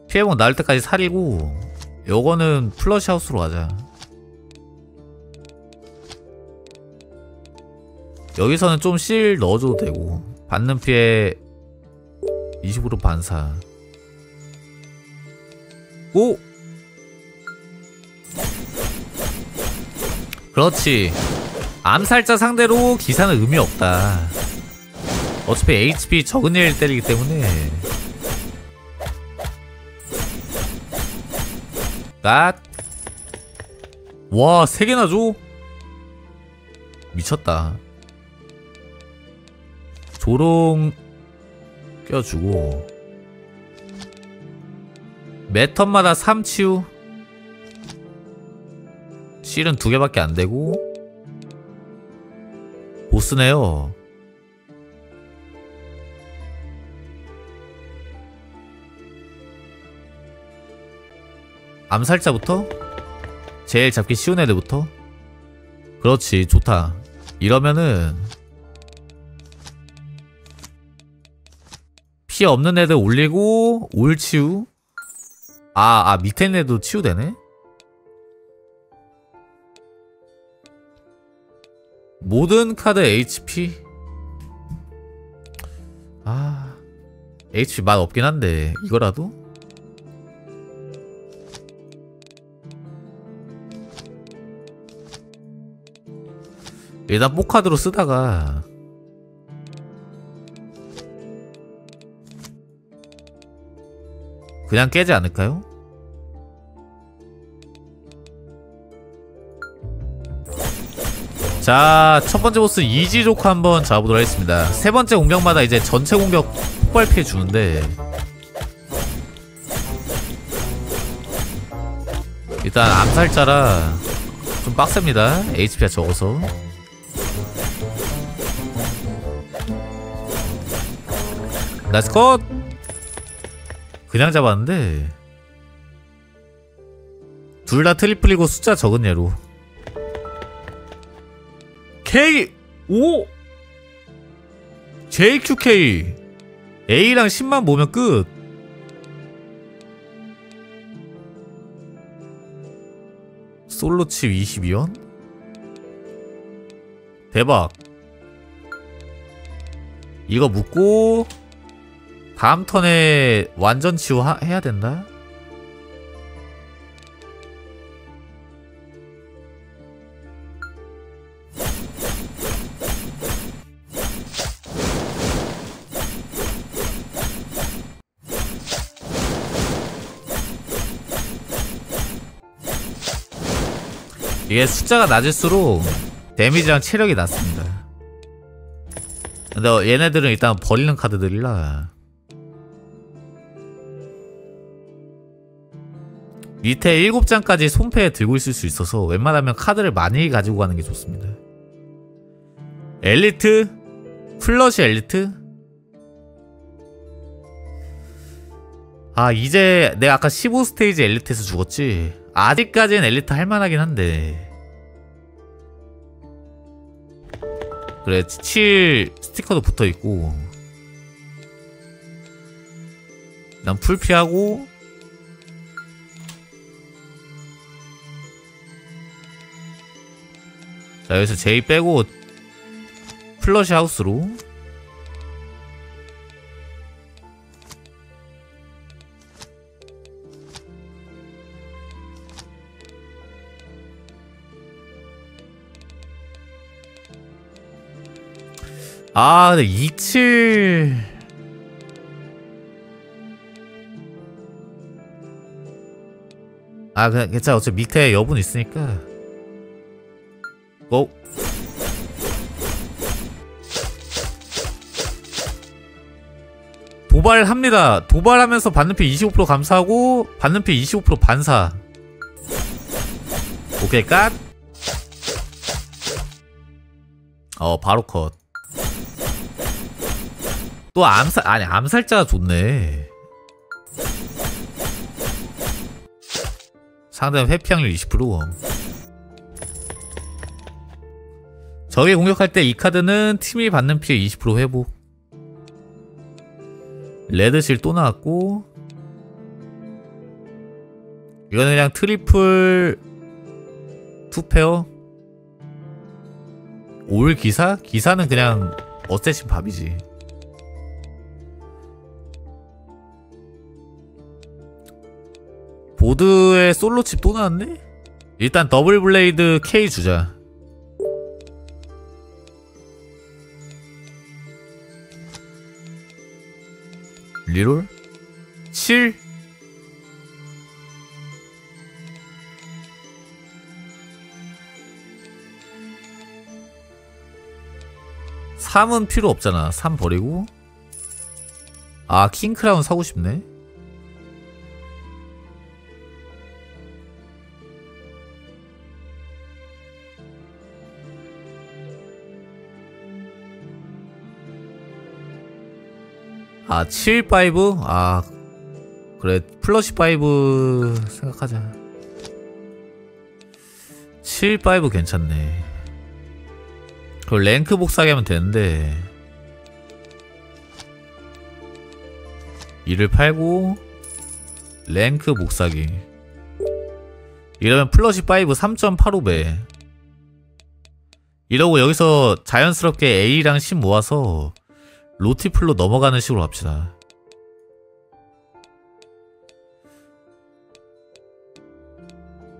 피해복 나을 때까지 사리고 요거는 플러시 하우스로 가자 여기서는 좀 실 넣어줘도 되고 받는 피해 20으로 반사 오! 그렇지 암살자 상대로 기사는 의미 없다. 어차피 HP 적은 일 때리기 때문에. 갓. 와, 세 개나 줘? 미쳤다. 조롱 껴주고. 매 턴마다 3치우 실은 두 개밖에 안 되고 보스네요. 암살자부터? 제일 잡기 쉬운 애들부터? 그렇지 좋다. 이러면은 피 없는 애들 올리고 올 치우? 아, 아 밑에 있는 애도 치유되네 모든 카드 HP 아 HP 맛 없긴 한데 이거라도? 일단 포카드로 쓰다가. 그냥 깨지 않을까요? 자, 첫 번째 보스 이지조크 한번 잡아보도록 하겠습니다. 세 번째 공격마다 이제 전체 공격 폭발 피해 주는데 일단 암살자라 좀 빡셉니다. HP가 적어서. nice 컷! 그냥 잡았는데 둘 다 트리플이고 숫자 적은 예로 K O JQK A랑 10만 모으면 끝 솔로칩 22원? 대박 이거 묶고 다음 턴에 완전 치유 하, 해야 된다? 이게 숫자가 낮을수록 데미지랑 체력이 낮습니다. 근데 얘네들은 일단 버리는 카드들이라 밑에 7장까지 손패에 들고 있을 수 있어서 웬만하면 카드를 많이 가지고 가는 게 좋습니다. 엘리트? 플러시 엘리트? 아 이제 내가 아까 15스테이지 엘리트에서 죽었지 아직까지는 엘리트 할만하긴 한데 그래 7 스티커도 붙어있고. 난 풀 피하고. 자 여기서 제이 빼고 플러시 하우스로 아 근데 27 아 그냥 괜찮아 어차피 밑에 여분 있으니까 고! 도발합니다. 도발하면서 받는 피 25% 감사하고 받는 피 25% 반사. 오케이 깍. 어 바로 컷. 또 암살 아니 암살자가 좋네. 상대는 회피 확률 20%. 적이 공격할 때 이 카드는 팀이 받는 피해 20% 회복. red seal 또 나왔고 이거는 그냥 triple 투페어 올 기사? 기사는 그냥 어쌔신 밥이지 보드에 솔로 칩 또 나왔네? 일단 더블 블레이드 K 주자 리롤? 7? 삼은 필요 없잖아. 3 버리고. 아, 킹크라운 사고 싶네. 아, 7, 5? 아, 그래. 플러시 5 생각하자. 7, 5 괜찮네. 그걸 랭크 복사하게 하면 되는데. 이를 팔고, 랭크 복사기. 이러면 플러시 5 3.85배. 이러고 여기서 자연스럽게 A랑 10 모아서 로티플로 넘어가는 식으로 합시다.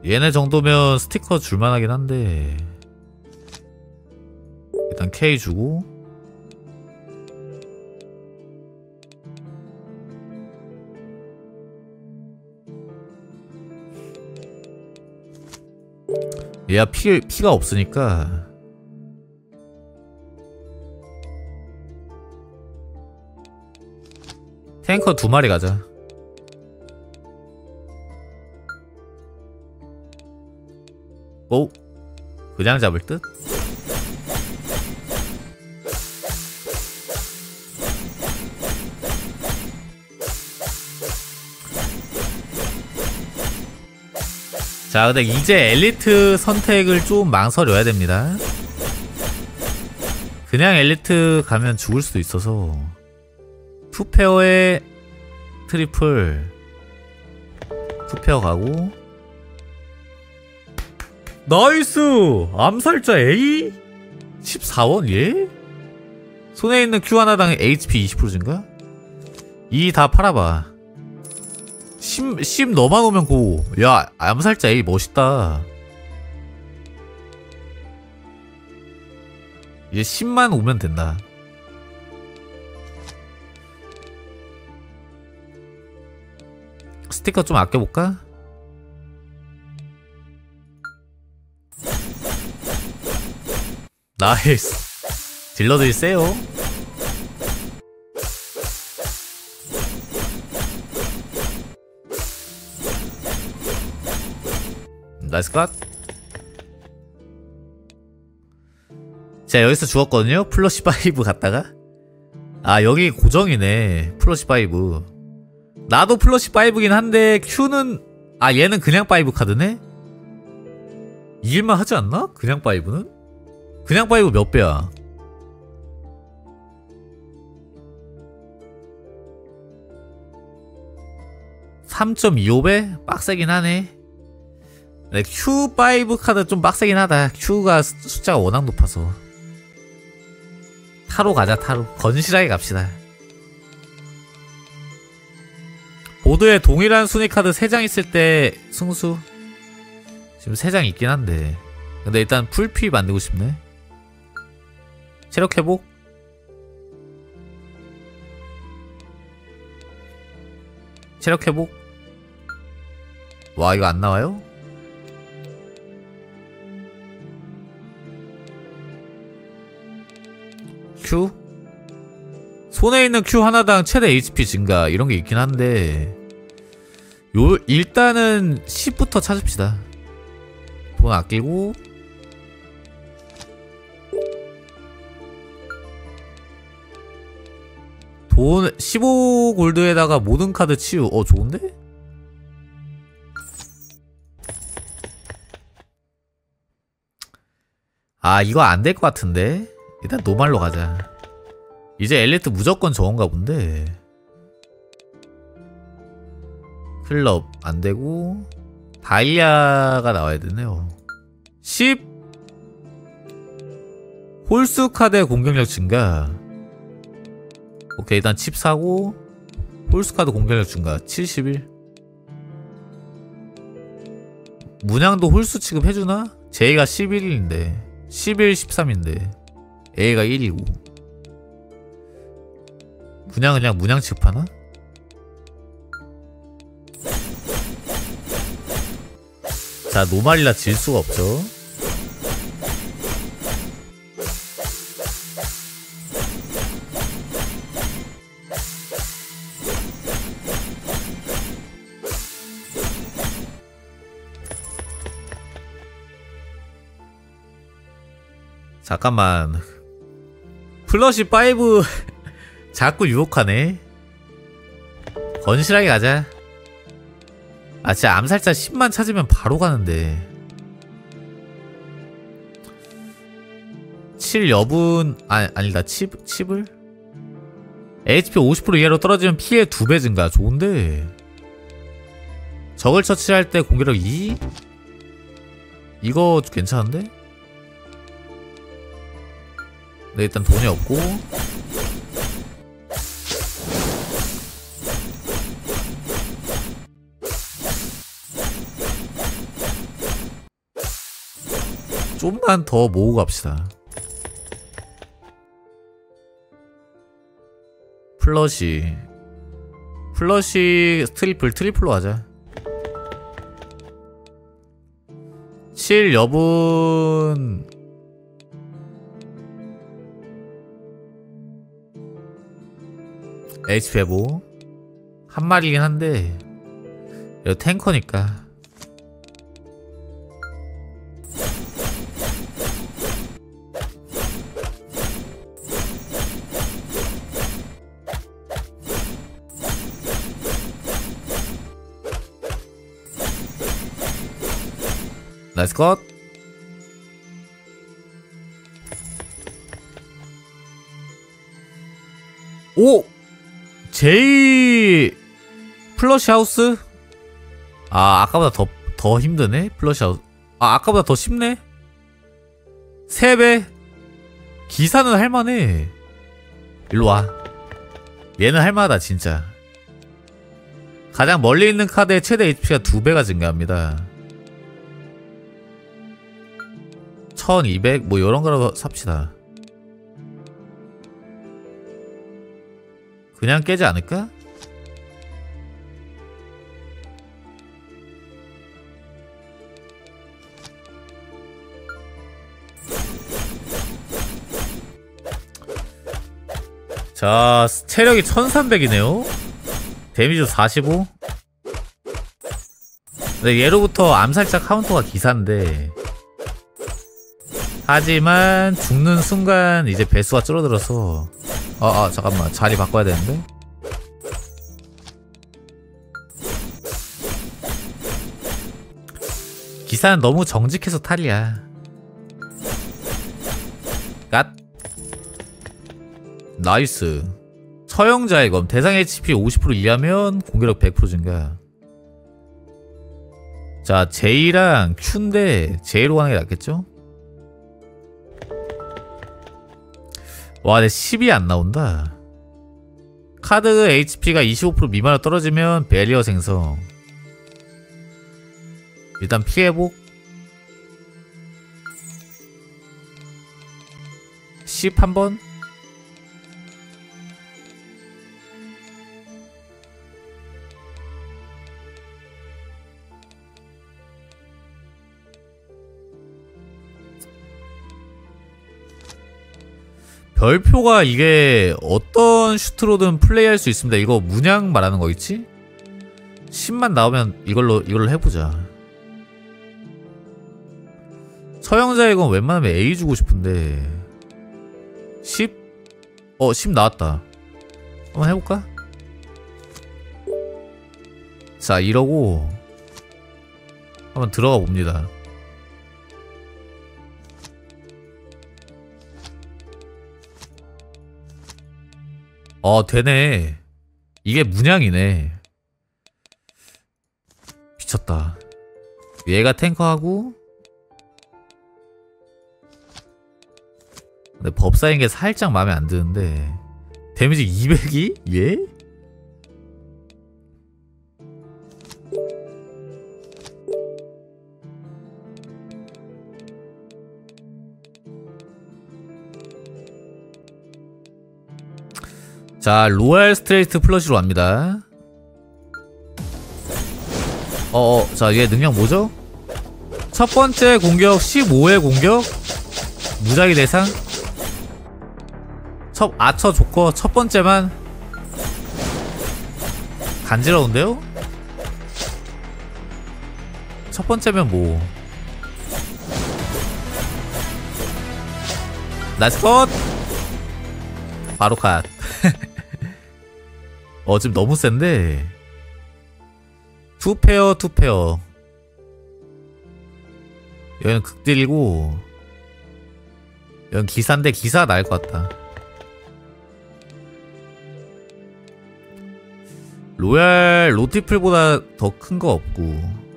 얘네 정도면 스티커 줄만하긴 한데 일단 K 주고 얘가 피, 피가 없으니까 탱커 두 마리 가자. 오, 그냥 잡을 듯? 자, 근데 이제 엘리트 선택을 좀 망설여야 됩니다. 그냥 엘리트 가면 죽을 수도 있어서 two pair에 triple two pair 가고 nice 암살자 A 14원 예? 손에 있는 Q 하나당 HP 20% 증가? 이 다 팔아봐 10, 10 너만 오면 고. 야, 암살자 A 멋있다. 이제 10만 오면 된다. 스티커 좀 아껴볼까? 나이스. 딜러들이 세요. 나이스 컷. 자, 여기서 죽었거든요? 플러시 5 갔다가. 아, 여기 고정이네. 플러시 5. 나도 플러시 5긴 한데, Q는, 아, 얘는 그냥 5 카드네? 이길만 하지 않나? 그냥 5는? 그냥 5몇 배야? (3.25배) 빡세긴 하네 네, Q5 카드 좀 빡세긴 하다. Q가 수- 숫자가 워낙 높아서. 타로 가자, 타로. 건실하게 갑시다. 보드에 동일한 순위 카드 3장 있을 때 승수. 지금 3장 있긴 한데. 근데 일단 풀피 만들고 싶네. 체력 회복. 체력 회복. 와, 이거 안 나와요? Q? 손에 있는 Q 하나당 최대 HP 증가 이런 게 있긴 한데 요 일단은 10부터 찾읍시다. 돈 아끼고 돈 15골드에다가 모든 카드 치유. 어 좋은데? 아 이거 안 될 것 같은데 일단 normal로 가자 이제 엘리트 무조건 저건가 본데 클럽 안되고 다이아가 나와야 되네요. 10 홀수 카드의 공격력 증가. 오케이 일단 칩 사고 홀수 카드 공격력 증가. 71 문양도 홀수 취급해주나? 제이가 11인데 11, 13인데 A가 1이고. 문양 그냥 문양 취급하나? 자 노말이라 질 수가 없죠. 잠깐만. 플러시 5 자꾸 유혹하네. 건실하게 가자 아 진짜 암살자 10만 찾으면 바로 가는데 7 여분 아, 아니다 칩, 칩을? HP 50% 이하로 떨어지면 피해 2배 증가 좋은데 적을 처치할 때 공격력 2? 이거 괜찮은데? 네, 일단 돈이 없고 좀만 더 모으고 갑시다. 플러시. 플러시 트리플 트리플로 하자. 7 여분. HP 회복 한 마리긴 한데 이거 탱커니까 nice 컷. 오! J flush house? 아 아까보다 더, 더 힘드네? flush house. 아 아까보다 더 쉽네? 3배? 기사는 할만해. 일로와. 얘는 할만하다 진짜. 가장 멀리 있는 카드의 최대 HP가 2배가 증가합니다 1200 뭐 이런 거라도 삽시다 그냥 깨지 않을까? 자, 체력이 1300이네요. damage 45. 네, 예로부터 암살자 카운터가 기사인데 하지만 죽는 순간 이제 배수가 줄어들어서 아, 아 잠깐만. 자리 바꿔야 되는데? 기사는 너무 정직해서 탈이야. god. nice. 처형자의 검. 대상 HP 50% 이하면 공격력 100% 증가. 자 J랑 Q인데 J로 가는 게 낫겠죠? 와, 내 10이 안 나온다. 카드 HP가 25% 미만으로 떨어지면 베리어 생성. 일단 피해복. 10 한번. 별표가 이게 어떤 슈트로든 플레이할 수 있습니다. 이거 문양 말하는 거 있지? 10만 나오면 이걸로 이걸로 해보자. 서영자 이건 웬만하면 A 주고 싶은데 10? 어, 10 나왔다. 한번 해볼까? 자, 이러고 한번 들어가 봅니다. 어, 되네. 이게 문양이네. 미쳤다. 얘가 탱커하고 근데 법사인 게 살짝 마음에 안 드는데 damage 200이? 예? 자, royal straight flush로 갑니다. 어, 어, 자, 얘 능력 뭐죠? 첫 번째 공격 15회 공격 무작위 대상 첫 아처 조커 첫 번째만 간지러운데요? 첫 번째면 뭐 nice 컷! 바로 컷. 어, 지금 너무 센데. two pair, two pair. 여기는 극딜이고, 여긴 기사인데 기사 나을 것 같다. royal 로티플보다 더 큰 거 없고.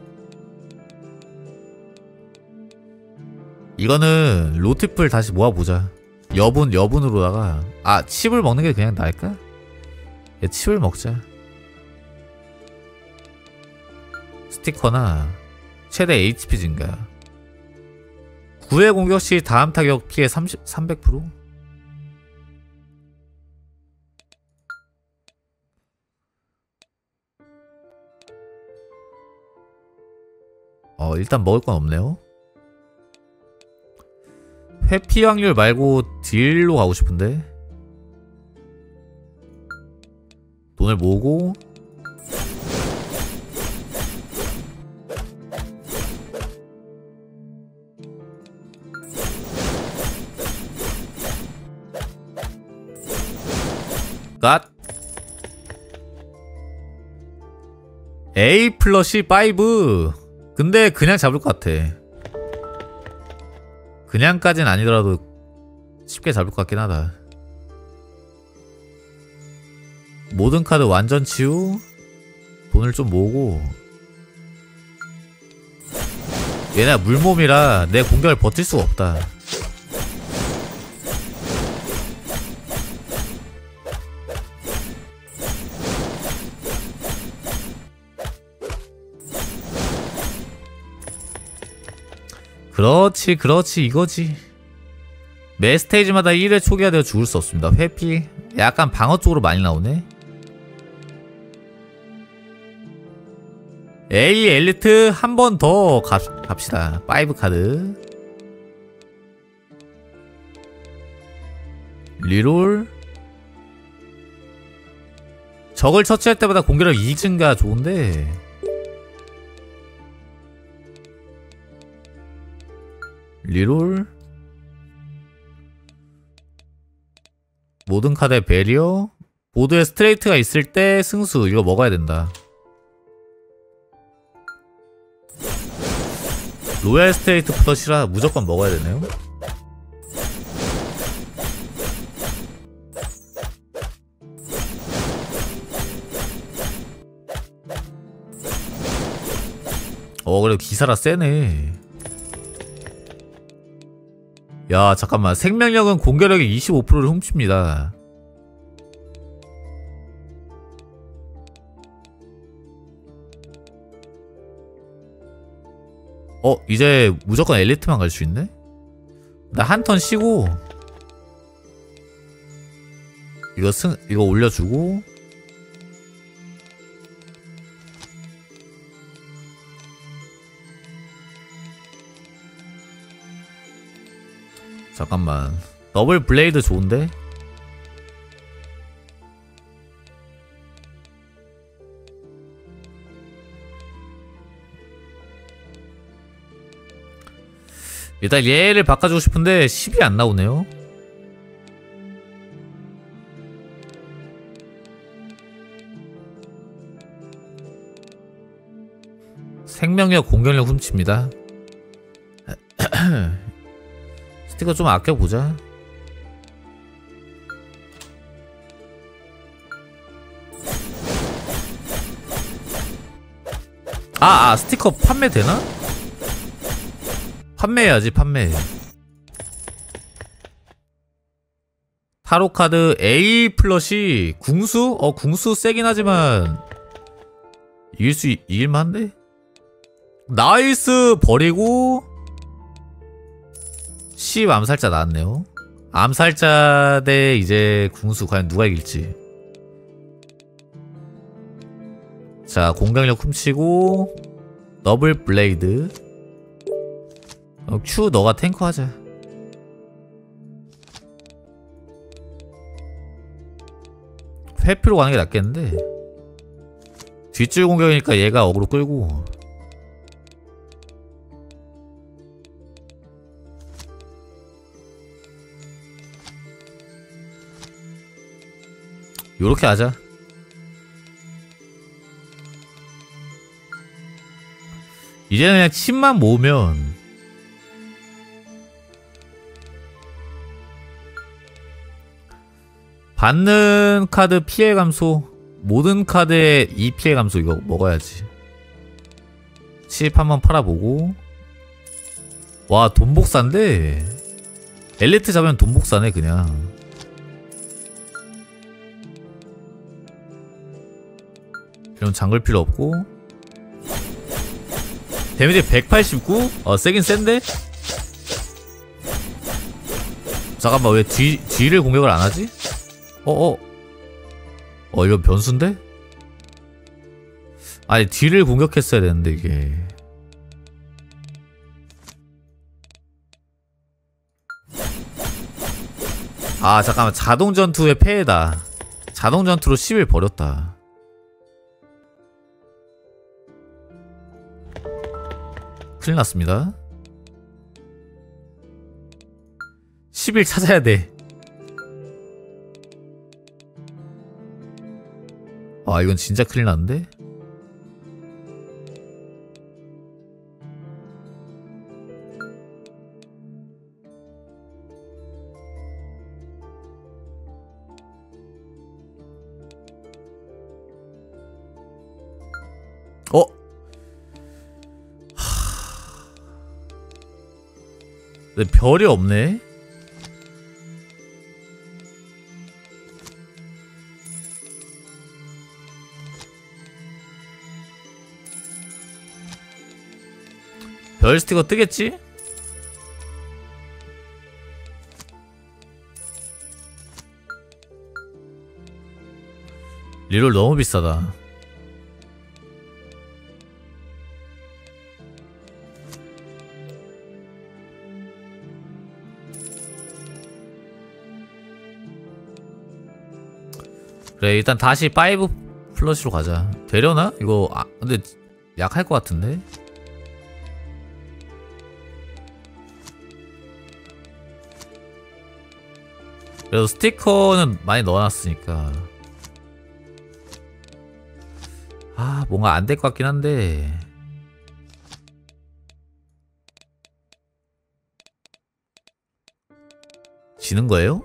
이거는 로티플 다시 모아보자. 여분, 여분으로다가. 아, 칩을 먹는 게 그냥 나을까? 얘 칩을 먹자. 스티커나 최대 HP 증가. 9회 공격 시 다음 타격 피해 30, 300%? 어, 일단 먹을 건 없네요. 회피 확률 말고 딜로 가고 싶은데. 돈을 모으고 갓. A 플러시 5 근데 그냥 잡을 것 같아. 그냥까진 아니더라도 쉽게 잡을 것 같긴 하다 모든 카드 완전 치우? 돈을 좀 모으고. 얘네 물몸이라 내 공격을 버틸 수가 없다. 그렇지 그렇지 이거지. 매 스테이지마다 1회 초기화되어 죽을 수 없습니다. 회피? 약간 방어 쪽으로 많이 나오네 A 엘리트 한 번 더 갑시다. 5 카드. 리롤. 적을 처치할 때마다 공격력 2 증가 좋은데. reroll. 모든 카드의 barrier. 보드에 스트레이트가 있을 때 승수. 이거 먹어야 된다 royal straight flush라 무조건 먹어야 되네요. 어 그래도 기사라 세네. 야 잠깐만. 생명력은 공격력의 25%를 훔칩니다 어 이제 무조건 엘리트만 갈 수 있네? 나 한 턴 쉬고 이거 승 이거 올려주고 잠깐만 더블 블레이드 좋은데? 일단 얘를 바꿔주고 싶은데 10이 안 나오네요. 생명력, 공격력 훔칩니다. 스티커 좀 아껴보자. 아, 아, 스티커 판매되나? 판매해야지, 판매. 타로 카드 A 플러시 궁수? 어, 궁수 세긴 하지만 이길 수, 있- 이길만한데? nice! 버리고 10 암살자 나왔네요. 암살자 대 이제 궁수 과연 누가 이길지. 자, 공격력 훔치고 double blade. 어, Q 너가 탱커 하자. 회피로 가는 게 낫겠는데. 뒷줄 공격이니까 얘가 어그로 끌고 요렇게 하자. 이제는 그냥 침만 모으면 받는 카드 피해 감소 모든 카드의 이 피해 감소 이거 먹어야지 칩 한번 팔아보고 와 돈복사인데 엘리트 잡으면 돈복사네 그냥 그럼 잠글 필요 없고 데미지 189? 어 세긴 센데? 잠깐만 왜 뒤, 뒤를 공격을 안 하지? 어어. 어 이거 변수인데? 아니 뒤를 공격했어야 되는데 이게. 아 잠깐만. 자동 전투의 폐해다. 자동 전투로 10을 버렸다. 큰일 났습니다. 10일 찾아야 돼 아 이건 진짜 큰일 났는데? 어? 별이 없네? 별 스티커 뜨겠지? 리롤 너무 비싸다. 그래 일단 다시 5 플러시로 가자. 되려나? 이거 아 근데 약할 것 같은데? 그래도 스티커는 많이 넣어놨으니까. 아 뭔가 안 될 것 같긴 한데. 지는 거예요?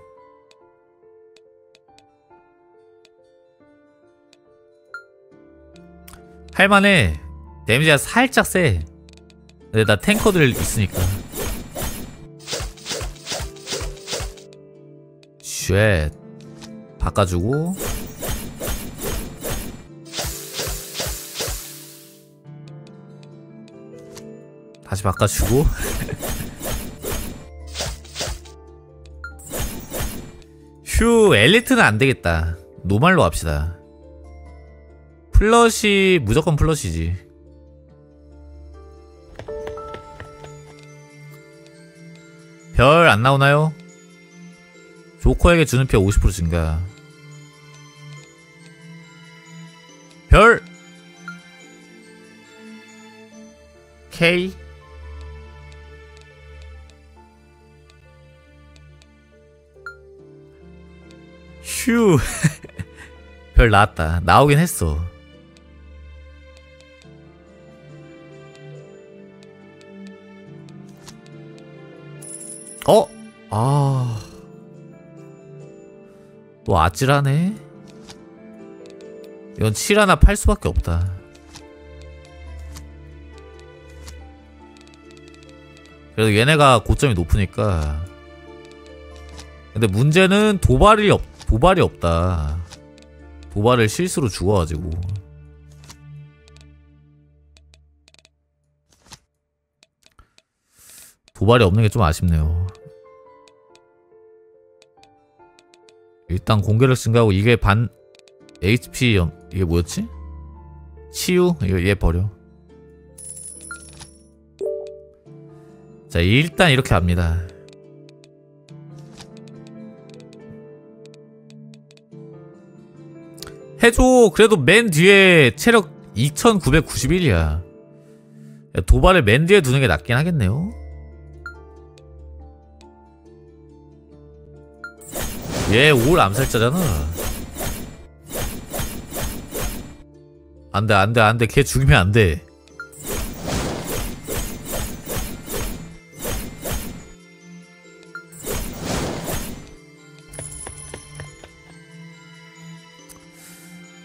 할만해. 데미지가 살짝 세. 근데 나 탱커들 있으니까 쉣 바꿔주고. 다시 바꿔주고. 휴 엘리트는 안되겠다. 노말로 합시다. 플러시 무조건 플러시지. 별 안 나오나요? 조커에게 주는 피해 50% 증가. 별! K 휴. 별 나왔다. 나오긴 했어. 어? 아찔하네. 이건 7 하나 팔 수밖에 없다. 그래도 얘네가 고점이 높으니까. 근데 문제는 도발이 없, 도발이 없다. 도발을 실수로 죽어가지고. 도발이 없는 게 좀 아쉽네요. 일단 공격력 증가하고 이게 반 HP 연, 이게 뭐였지? 치유? 이거 얘 버려. 자 일단 이렇게 합니다. 해줘. 그래도 맨 뒤에 체력 2991이야. 도발을 맨 뒤에 두는 게 낫긴 하겠네요. 얘 올 암살자잖아. 안돼 안돼 안돼 걔 죽이면 안돼.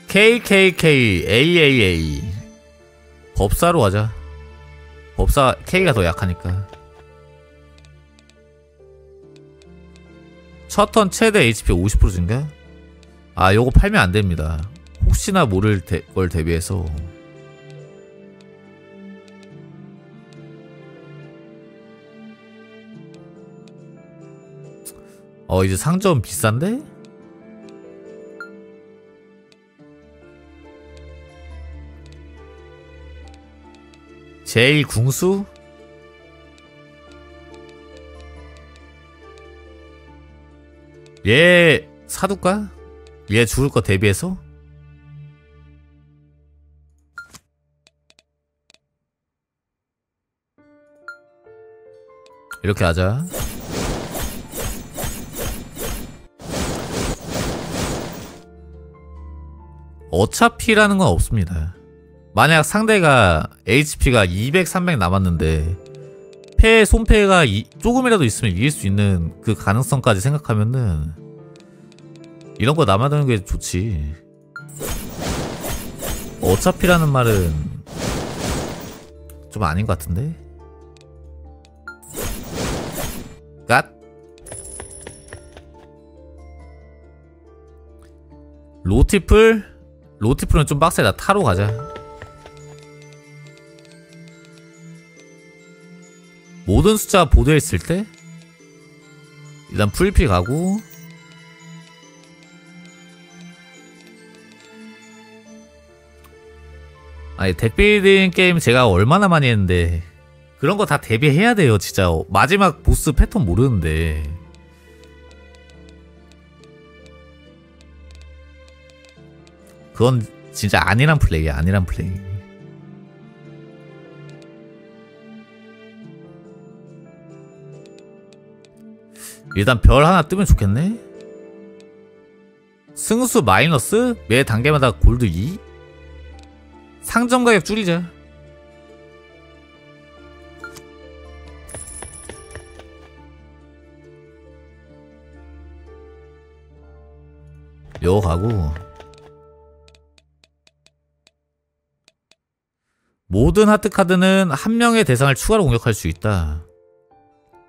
KKK AAA 법사로 가자 법사 K가 더 약하니까 첫턴 최대 HP 50% 증가? 아 요거 팔면 안됩니다 혹시나 모를 대, 걸 대비해서 어 이제 상점 비싼데? 제일 궁수? 얘 사둘까? 얘 죽을 거 대비해서? 이렇게 하자 어차피라는 건 없습니다 만약 상대가 HP가 200, 300 남았는데 패, 손패가 이, 조금이라도 있으면 이길 수 있는 그 가능성까지 생각하면은 이런 거 남아두는 게 좋지 어차피라는 말은 좀 아닌 것 같은데? 갓? 로티플? 로티플은 좀 빡세다 타로 가자 모든 숫자 있을 때 일단 풀피 가고 아니 deck building 게임 제가 얼마나 많이 했는데 그런 거 다 대비해야 돼요 진짜. 마지막 보스 패턴 모르는데. 그건 진짜 안이한 플레이야 안이한 플레이 일단 별 하나 뜨면 좋겠네. 승수 마이너스 매 단계마다 골드 2 상점 가격 줄이자. 요 가고 모든 하트 카드는 한 명의 대상을 추가로 공격할 수 있다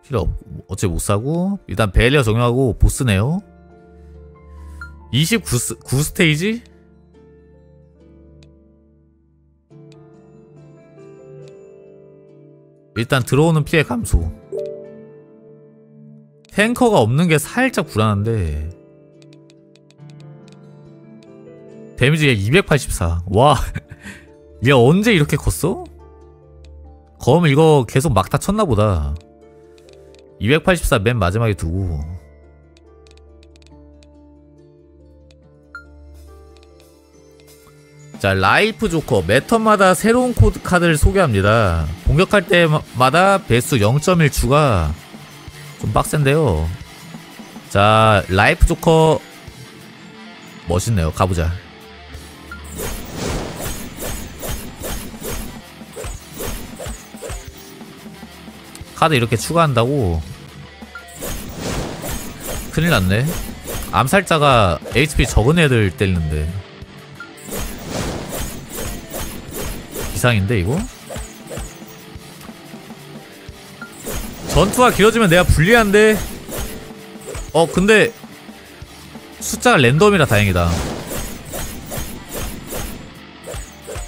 필요 없, 어째 못 사고 일단 벨리어 적용하고 보스네요 29 9스테이지? 일단 들어오는 피해 감소 탱커가 없는 게 살짝 불안한데 데미지 얘 284. 와, 얘 언제 이렇게 컸어? 검 이거 계속 막타 쳤나 보다. 284 맨 마지막에 두고. 자 라이프 조커 매턴마다 새로운 코드 카드를 소개합니다. 공격할 때마다 배수 0.1 추가. 좀 빡센데요. 자 라이프 조커. 멋있네요. 가보자. 카드 이렇게 추가한다고? 큰일 났네. 암살자가 HP 적은 애들 때리는데. 이상인데 이거? 전투가 길어지면 내가 불리한데? 어 근데 숫자가 랜덤이라 다행이다.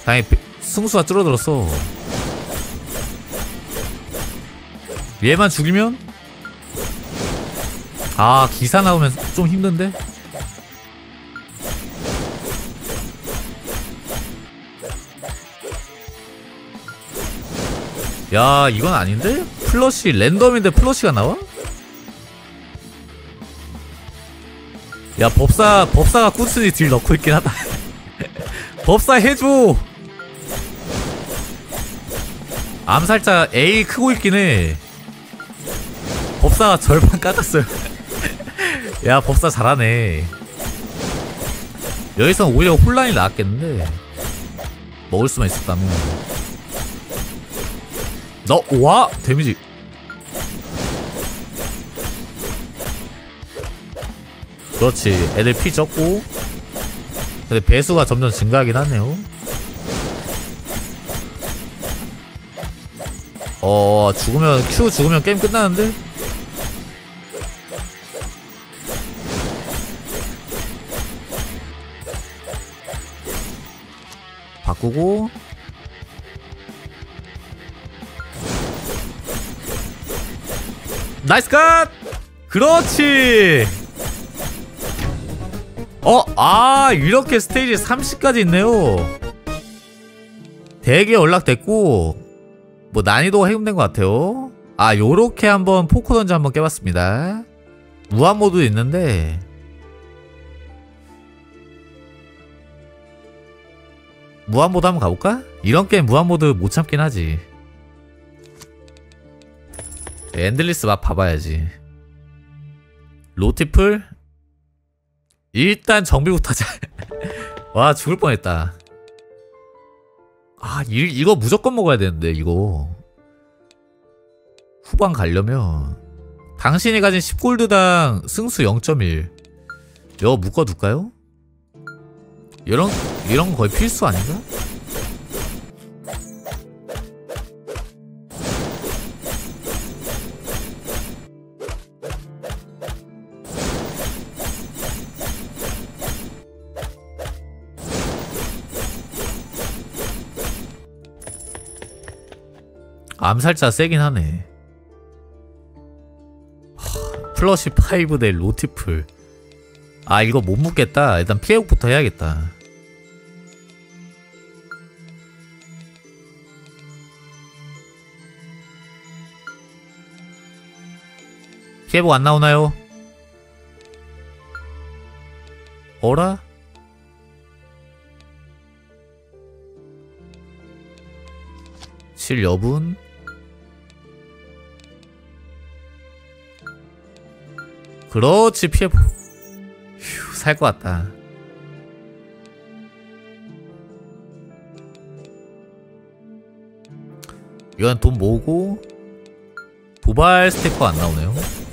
다행히 배- 승수가 줄어들었어. 얘만 죽이면 아 기사 나오면 좀 힘든데? 야 이건 아닌데? 플러시 랜덤인데 플러시가 나와? 야 법사 법사가 꾸준히 딜 넣고 있긴 하다. 법사 해줘! 암살자 A 크고 있긴 해. 법사가 절반 깎았어요 야 법사 잘하네 여기서 오히려 혼란이 나왔겠는데 먹을 수만 있었다면 너, 와! 데미지. 그렇지. 애들 피 적고. 근데 배수가 점점 증가하긴 하네요. 어, 죽으면, Q 죽으면 게임 끝나는데? 바꾸고, nice cut! 그렇지! 어, 아, 이렇게 스테이지 30까지 있네요. 되게 unlock됐고, 뭐 난이도가 해금된 것 같아요. 아, 요렇게 한번 포커 던전 한번 깨봤습니다. 무한 모드 있는데, 무한 모드 한번 가볼까? 이런 게임 무한 모드 못 참긴 하지. endless 맛 봐봐야지. 로티플? 일단 정비부터 하자. 와, 죽을 뻔했다. 아, 이, 이거 무조건 먹어야 되는데, 이거. 후반 가려면. 당신이 가진 10골드당 승수 0.1. 이거 묶어둘까요? 이런, 이런 거 거의 필수 아닌가? 암살자 세긴 하네. 하, 플러시 5 대 로티플. 아 이거 못 묻겠다. 일단 피해복부터 해야겠다. 피해복 안 나오나요? 어라? 실 여분 그렇지 피해 휴살 것 같다 이건 돈 모으고 도발 스티커 안 나오네요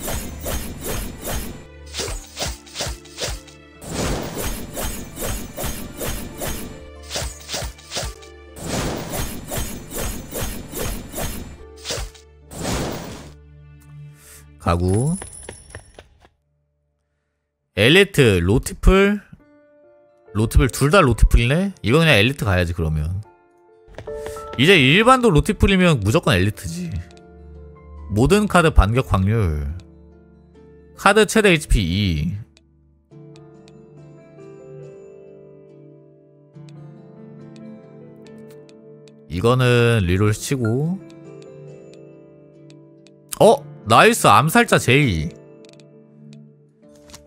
가고. 엘리트 로티플? 로티플 둘 다 로티플이네? 이거 그냥 엘리트 가야지 그러면. 이제 일반도 로티플이면 무조건 엘리트지. 모든 카드 반격 확률. 카드 최대 HP 2 이거는 reroll 치고. 어? nice 암살자 J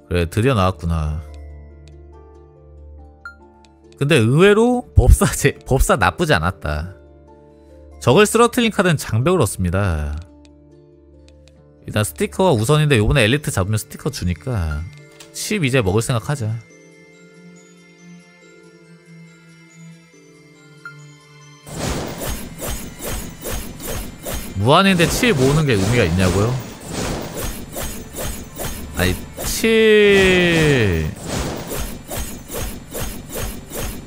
그래 드디어 나왔구나 근데 의외로 법사 제, 법사 나쁘지 않았다. 적을 쓰러트린 카드는 장벽을 얻습니다. 일단 스티커가 우선인데 요번에 엘리트 잡으면 스티커 주니까 10 이제 먹을 생각하자. 무한인데 7 모으는 게 의미가 있냐고요? 아니 7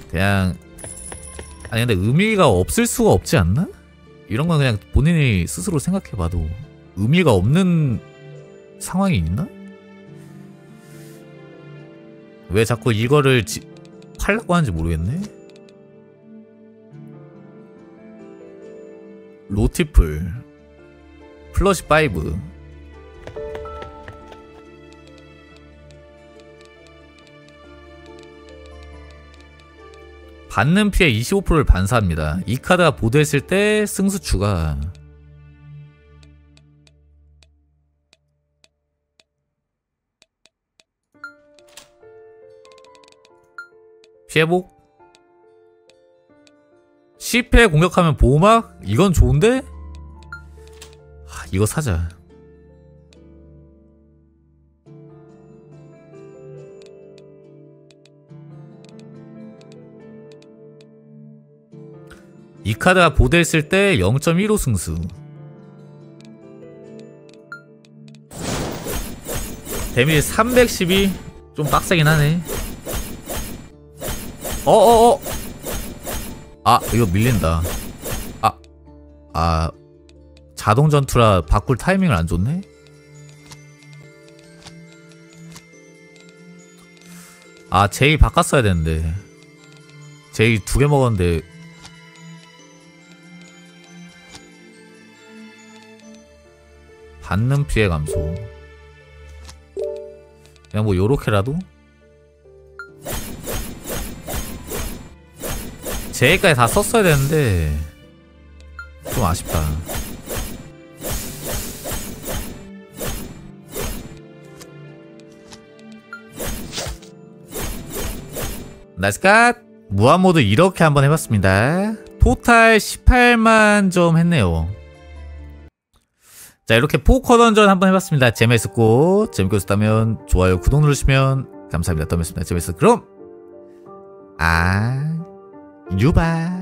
그냥 아니 근데 의미가 없을 수가 없지 않나? 이런 건 그냥 본인이 스스로 생각해봐도 의미가 없는 상황이 있나? 왜 자꾸 이거를 지, 팔라고 하는지 모르겠네. 로티플 플러시 5 받는 피해 25%를 반사합니다. 이 카드가 보드했을 때 승수 추가 피해복 10회 공격하면 보호막? 이건 좋은데? 하, 이거 사자. 이 카드가 보드했을 때 0.15 승수. 데미지 312? 좀 빡세긴 하네. 어어어. 아 이거 밀린다. 아 아, 자동 전투라 바꿀 타이밍을 안 줬네? 아 제이 바꿨어야 되는데. 제이 두 개 먹었는데. 받는 피해 감소. 그냥 뭐 요렇게라도? J까지 다 썼어야 되는데. 좀 아쉽다 nice cut! 무한모드 이렇게 한번 해봤습니다. 토탈 18만 점 했네요. 자 이렇게 포커 던전 한번 해봤습니다. 재밌었고 재밌게 보셨다면 좋아요 구독 누르시면 감사합니다. 더 뵙습니다. 재밌었어 그럼. 아 유바